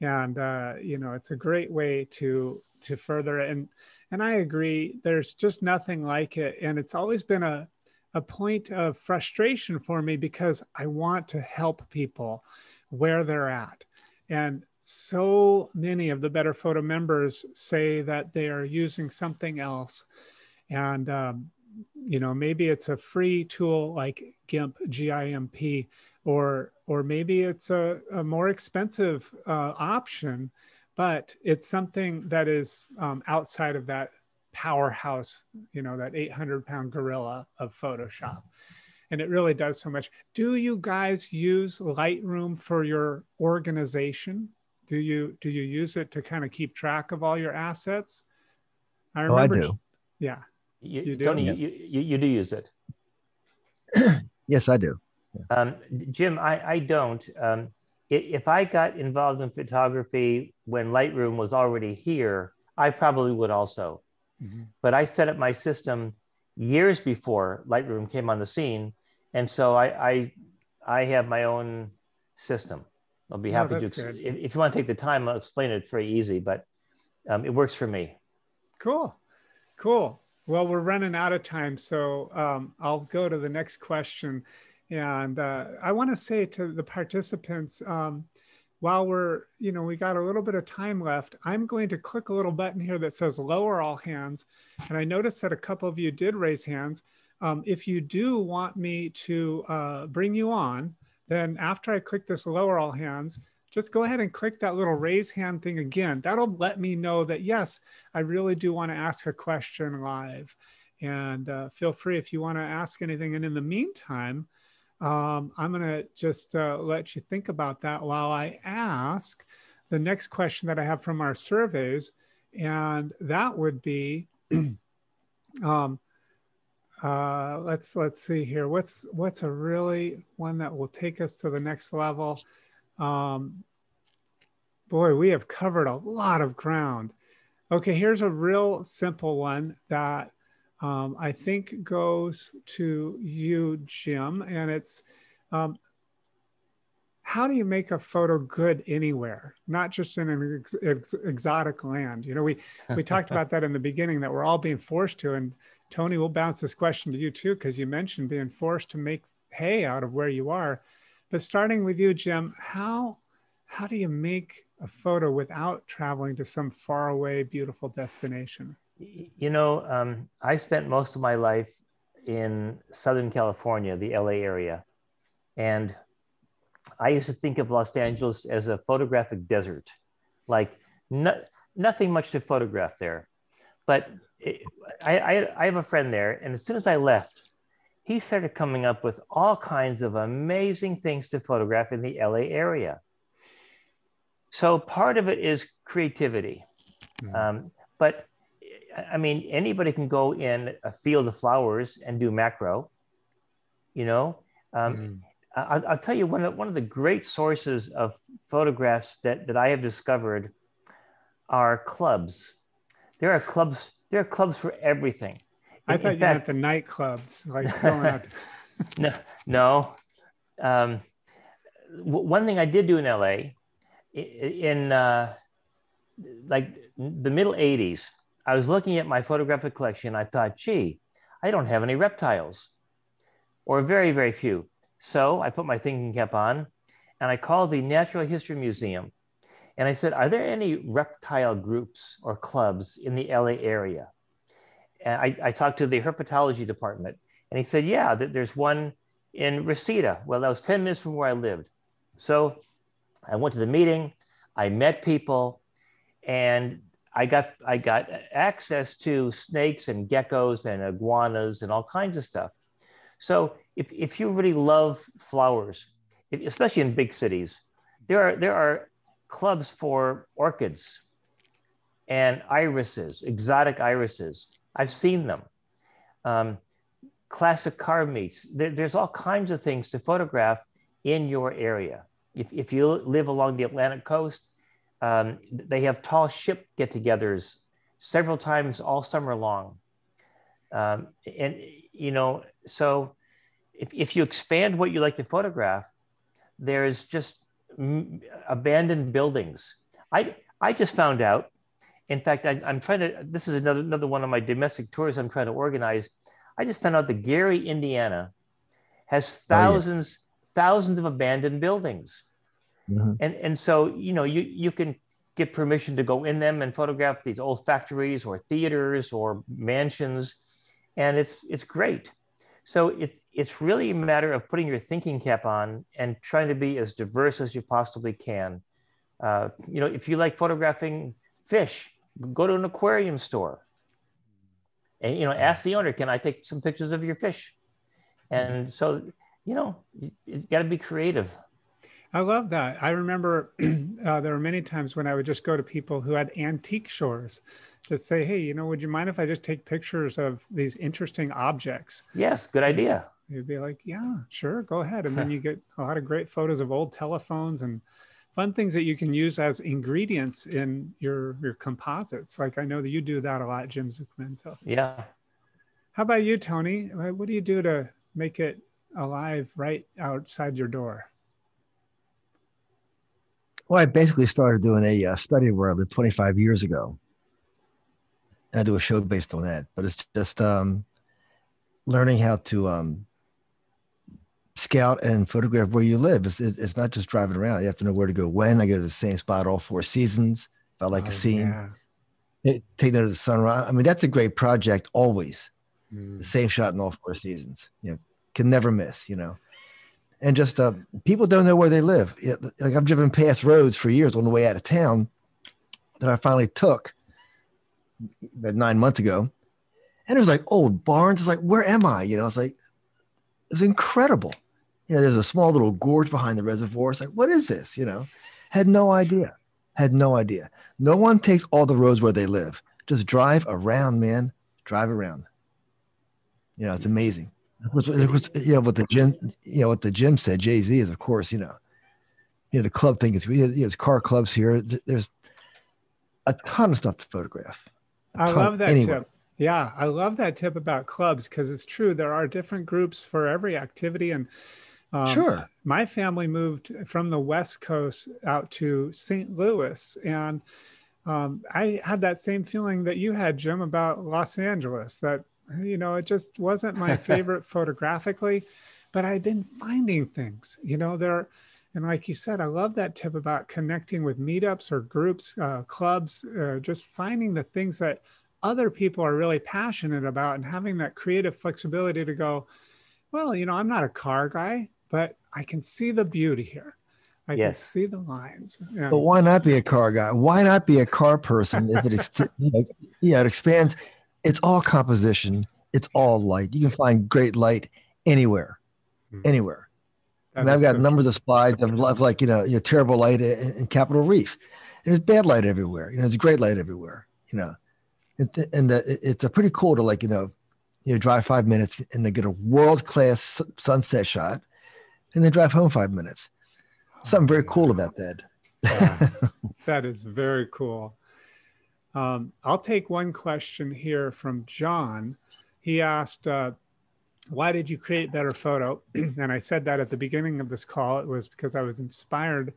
And, uh, you know, it's a great way to, to further it. And, and I agree, there's just nothing like it. And it's always been a, a point of frustration for me because I want to help people where they're at. And so many of the Better Photo members say that they are using something else. And, um, you know, maybe it's a free tool like GIMP, G-I-M-P, or, or maybe it's a, a more expensive uh, option, but it's something that is um, outside of that powerhouse, you know, that 800 pound gorilla of Photoshop. And it really does so much. Do you guys use Lightroom for your organization? Do you do you use it to kind of keep track of all your assets?
I remember. Oh, I do.
Yeah.
You, you do. Tony, you, you, you do use it.
yes, I do.
Yeah. Um, Jim, I, I don't. Um, if I got involved in photography when Lightroom was already here, I probably would also. Mm-hmm. But I set up my system years before Lightroom came on the scene, and so I I, I have my own system. I'll be happy to. If, if, you want to take the time, I'll explain it. It's very easy, but um, it works for me.
Cool, cool. Well, we're running out of time, so um, I'll go to the next question. And uh, I want to say to the participants, um, while we're, you know, we got a little bit of time left, I'm going to click a little button here that says lower all hands. And I noticed that a couple of you did raise hands. Um, if you do want me to uh, bring you on, then after I click this lower all hands, just go ahead and click that little raise hand thing again. That'll let me know that, yes, I really do want to ask a question live. And uh, feel free if you want to ask anything. And in the meantime, um, I'm going to just uh, let you think about that while I ask the next question that I have from our surveys. And that would be, um, uh, let's let's see here. What's what's a really one that will take us to the next level? Um, boy, we have covered a lot of ground. Okay, here's a real simple one that um, I think goes to you, Jim, and it's um, how do you make a photo good anywhere, not just in an ex- ex- exotic land? You know, we we talked about that in the beginning that we're all being forced to. And Tony, we'll bounce this question to you too, because you mentioned being forced to make hay out of where you are. But starting with you, Jim, how how do you make a photo without traveling to some faraway, beautiful destination?
You know, um, I spent most of my life in Southern California, the LA area. And I used to think of Los Angeles as a photographic desert, like no, nothing much to photograph there. But it, I, I, I have a friend there, and as soon as I left, he started coming up with all kinds of amazing things to photograph in the LA area. So part of it is creativity. Mm-hmm. Um, but I mean, anybody can go in a field of flowers and do macro, you know. Um, mm-hmm. I'll, I'll, tell you one of, one of the great sources of photographs that, that I have discovered are clubs. There are clubs. There are clubs for everything.
I in, thought in you fact, meant the nightclubs, like going out.
no, no. Um, w- one thing I did do in LA, in uh, like the middle '80s, I was looking at my photographic collection. I thought, gee, I don't have any reptiles, or very, very few. So I put my thinking cap on and I called the Natural History Museum and I said, Are there any reptile groups or clubs in the LA area? And I, I talked to the herpetology department and he said, Yeah, there's one in Reseda. Well, that was 10 minutes from where I lived. So I went to the meeting, I met people, and I got I got access to snakes and geckos and iguanas and all kinds of stuff. So if, if you really love flowers, especially in big cities, there are, there are clubs for orchids and irises, exotic irises. I've seen them. Um, classic car meets. There, there's all kinds of things to photograph in your area. If, if you live along the Atlantic coast, um, they have tall ship get togethers several times all summer long. Um, and, you know, so if, if you expand what you like to photograph, there's just m- abandoned buildings. I, I just found out, in fact, I, am trying to, this is another, another one of my domestic tours I'm trying to organize. I just found out that Gary, Indiana has thousands, oh, yeah. thousands of abandoned buildings. Mm-hmm. And, and so, you know, you, you can get permission to go in them and photograph these old factories or theaters or mansions. And it's, it's great. So it's it's really a matter of putting your thinking cap on and trying to be as diverse as you possibly can. Uh, you know, if you like photographing fish, go to an aquarium store, and you know, ask the owner, "Can I take some pictures of your fish?" And so, you know, you, you got to be creative.
I love that. I remember uh, there were many times when I would just go to people who had antique shores to say, hey, you know, would you mind if I just take pictures of these interesting objects?
Yes, good idea.
You'd be like, yeah, sure, go ahead. And then you get a lot of great photos of old telephones and fun things that you can use as ingredients in your your composites. Like I know that you do that a lot, Jim Zuckerman. So
yeah.
How about you, Tony? What do you do to make it alive right outside your door?
Well, I basically started doing a uh, study where I lived 25 years ago and I do a show based on that. But it's just um, learning how to um, scout and photograph where you live. It's, it's not just driving around. You have to know where to go when. I go to the same spot all four seasons. If I like oh, a scene, yeah. take note of the sunrise. I mean, that's a great project always. Mm. The same shot in all four seasons. You know, can never miss. You know. And just uh, people don't know where they live. Like I've driven past roads for years on the way out of town that I finally took nine months ago. And it was like oh, Barnes is like, where am I? You know, it's like, it's incredible. You know, there's a small little gorge behind the reservoir. It's like, what is this? You know, had no idea. Had no idea. No one takes all the roads where they live. Just drive around, man. Drive around. You know, it's amazing. It was, it was, you know, what the Jim, you know, what the Jim said, Jay Z is, of course, you know, you know, the club thing is, you know, there's car clubs here. There's a ton of stuff to photograph.
I love that tip. Yeah, I love that tip about clubs because it's true. There are different groups for every activity. And Um,
Sure.
My family moved from the West Coast out to St. Louis, and um, I had that same feeling that you had, Jim, about Los Angeles. That you know, it just wasn't my favorite photographically, but I've been finding things. You know, there, and like you said, I love that tip about connecting with meetups or groups, uh, clubs, uh, just finding the things that other people are really passionate about and having that creative flexibility to go, well, you know, I'm not a car guy, but I can see the beauty here. I
Yes.
can see the lines. And
But why not be a car guy? Why not be a car person if it ex- you know, yeah, it expands. It's all composition. It's all light. You can find great light anywhere,
Mhm.
anywhere. I mean, I've got
so
numbers of slides of, of like you know, you know, terrible light in, in Capitol Reef, and there's bad light everywhere. You know, there's great light everywhere. You know, it, and the, it- it's a pretty cool to like you know, you know, drive five minutes and then get a world class sunset shot, and then drive home five minutes. Something very cool about that.
Yeah. that is very cool. Um, I'll take one question here from John. He asked, uh, Why did you create BetterPhoto? and I said that at the beginning of this call. It was because I was inspired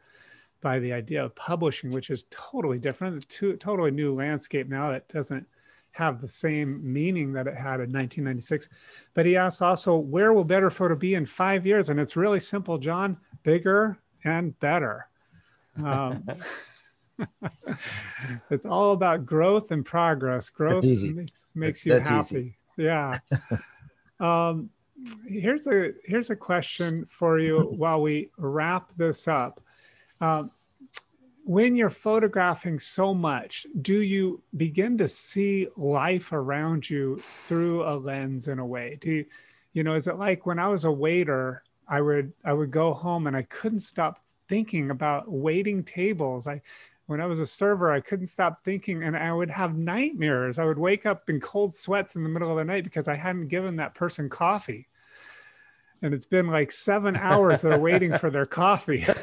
by the idea of publishing, which is totally different, a to- totally new landscape now that doesn't have the same meaning that it had in 1996. But he asked also, Where will BetterPhoto be in five years? And it's really simple, John bigger and better. Um, it's all about growth and progress. Growth makes, makes you
That's easy.
happy. Yeah. um, here's a here's a question for you while we wrap this up. Um, when you're photographing so much, do you begin to see life around you through a lens in a way? Do you, you know, is it like when I was a waiter, I would I would go home and I couldn't stop thinking about waiting tables. I when I was a server, I couldn't stop thinking and I would have nightmares. I would wake up in cold sweats in the middle of the night because I hadn't given that person coffee. And it's been like seven hours they're waiting for their coffee. so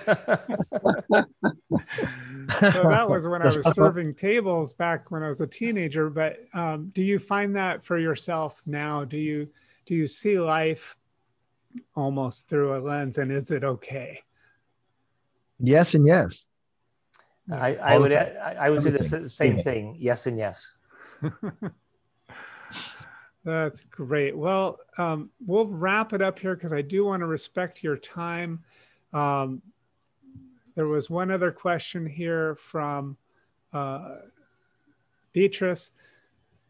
that was when I was serving tables back when I was a teenager. But um, do you find that for yourself now? Do you do you see life almost through a lens, and is it okay?
Yes and yes.
I, I would. I, I would say the same thing. Yes and yes.
That's great. Well, um, we'll wrap it up here because I do want to respect your time. Um, there was one other question here from uh, Beatrice.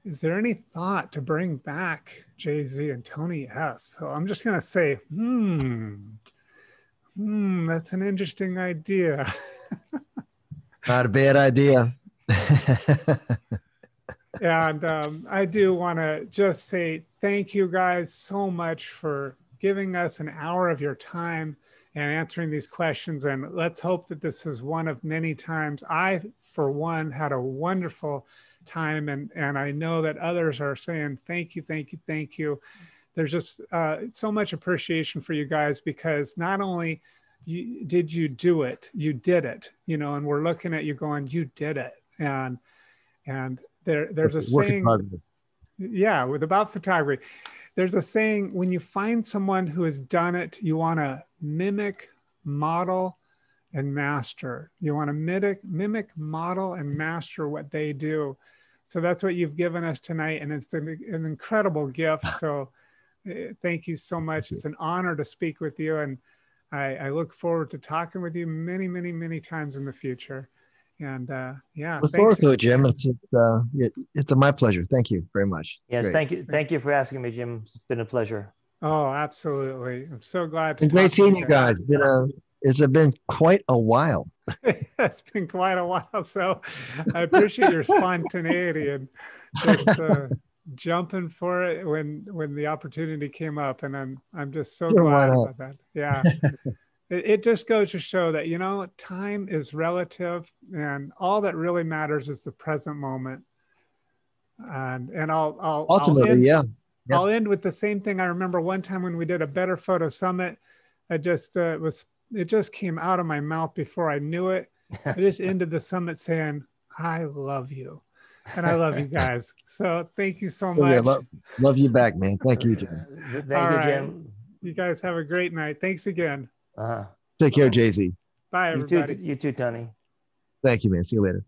Is there any thought to bring back Jay Z and Tony S? So I'm just going to say, hmm, hmm, that's an interesting idea.
Not a bad idea.
and um, I do want to just say thank you guys so much for giving us an hour of your time and answering these questions. And let's hope that this is one of many times. I, for one, had a wonderful time, and and I know that others are saying thank you, thank you, thank you. There's just uh, so much appreciation for you guys because not only you, did you do it, you did it, you know, and we're looking at you going, you did it, and and there there's a saying yeah with about photography. There's a saying when you find someone who has done it you want to mimic model and master. You want to mimic mimic model and master what they do. So that's what you've given us tonight and it's an, an incredible gift. So uh, thank you so much. It's an honor to speak with you and I, I look forward to talking with you many many many times in the future and uh, yeah
Look forward to it, Jim. It's it's, uh, it, it's my pleasure. Thank you very much.
Yes,
Great.
thank you. Thank you for asking me, Jim. It's been a pleasure.
Oh, absolutely. I'm so glad to
It's been great
to
seeing you guys. Been a, it's been quite a while.
it's been quite a while. So I appreciate your spontaneity and just uh, jumping for it when when the opportunity came up. And I'm I'm just so glad about that. Yeah. it, it just goes to show that, you know, time is relative and all that really matters is the present moment. And and I'll I'll I'll
Ultimately,
end-
yeah. Yeah.
I'll end with the same thing. I remember one time when we did a BetterPhoto Summit, I just uh, was it just came out of my mouth before I knew it. I just ended the summit saying, "I love you," and I love you guys. So thank you so
Oh, yeah,
much.
love, love you back, man. Thank you, Jim.
Thank
All
you,
right.
Jim.
You guys have a great night. Thanks again.
Uh-huh.
Take care, Jay Z.
Bye,
You
everybody.
too, you too, Tony.
Thank you, man. See you later.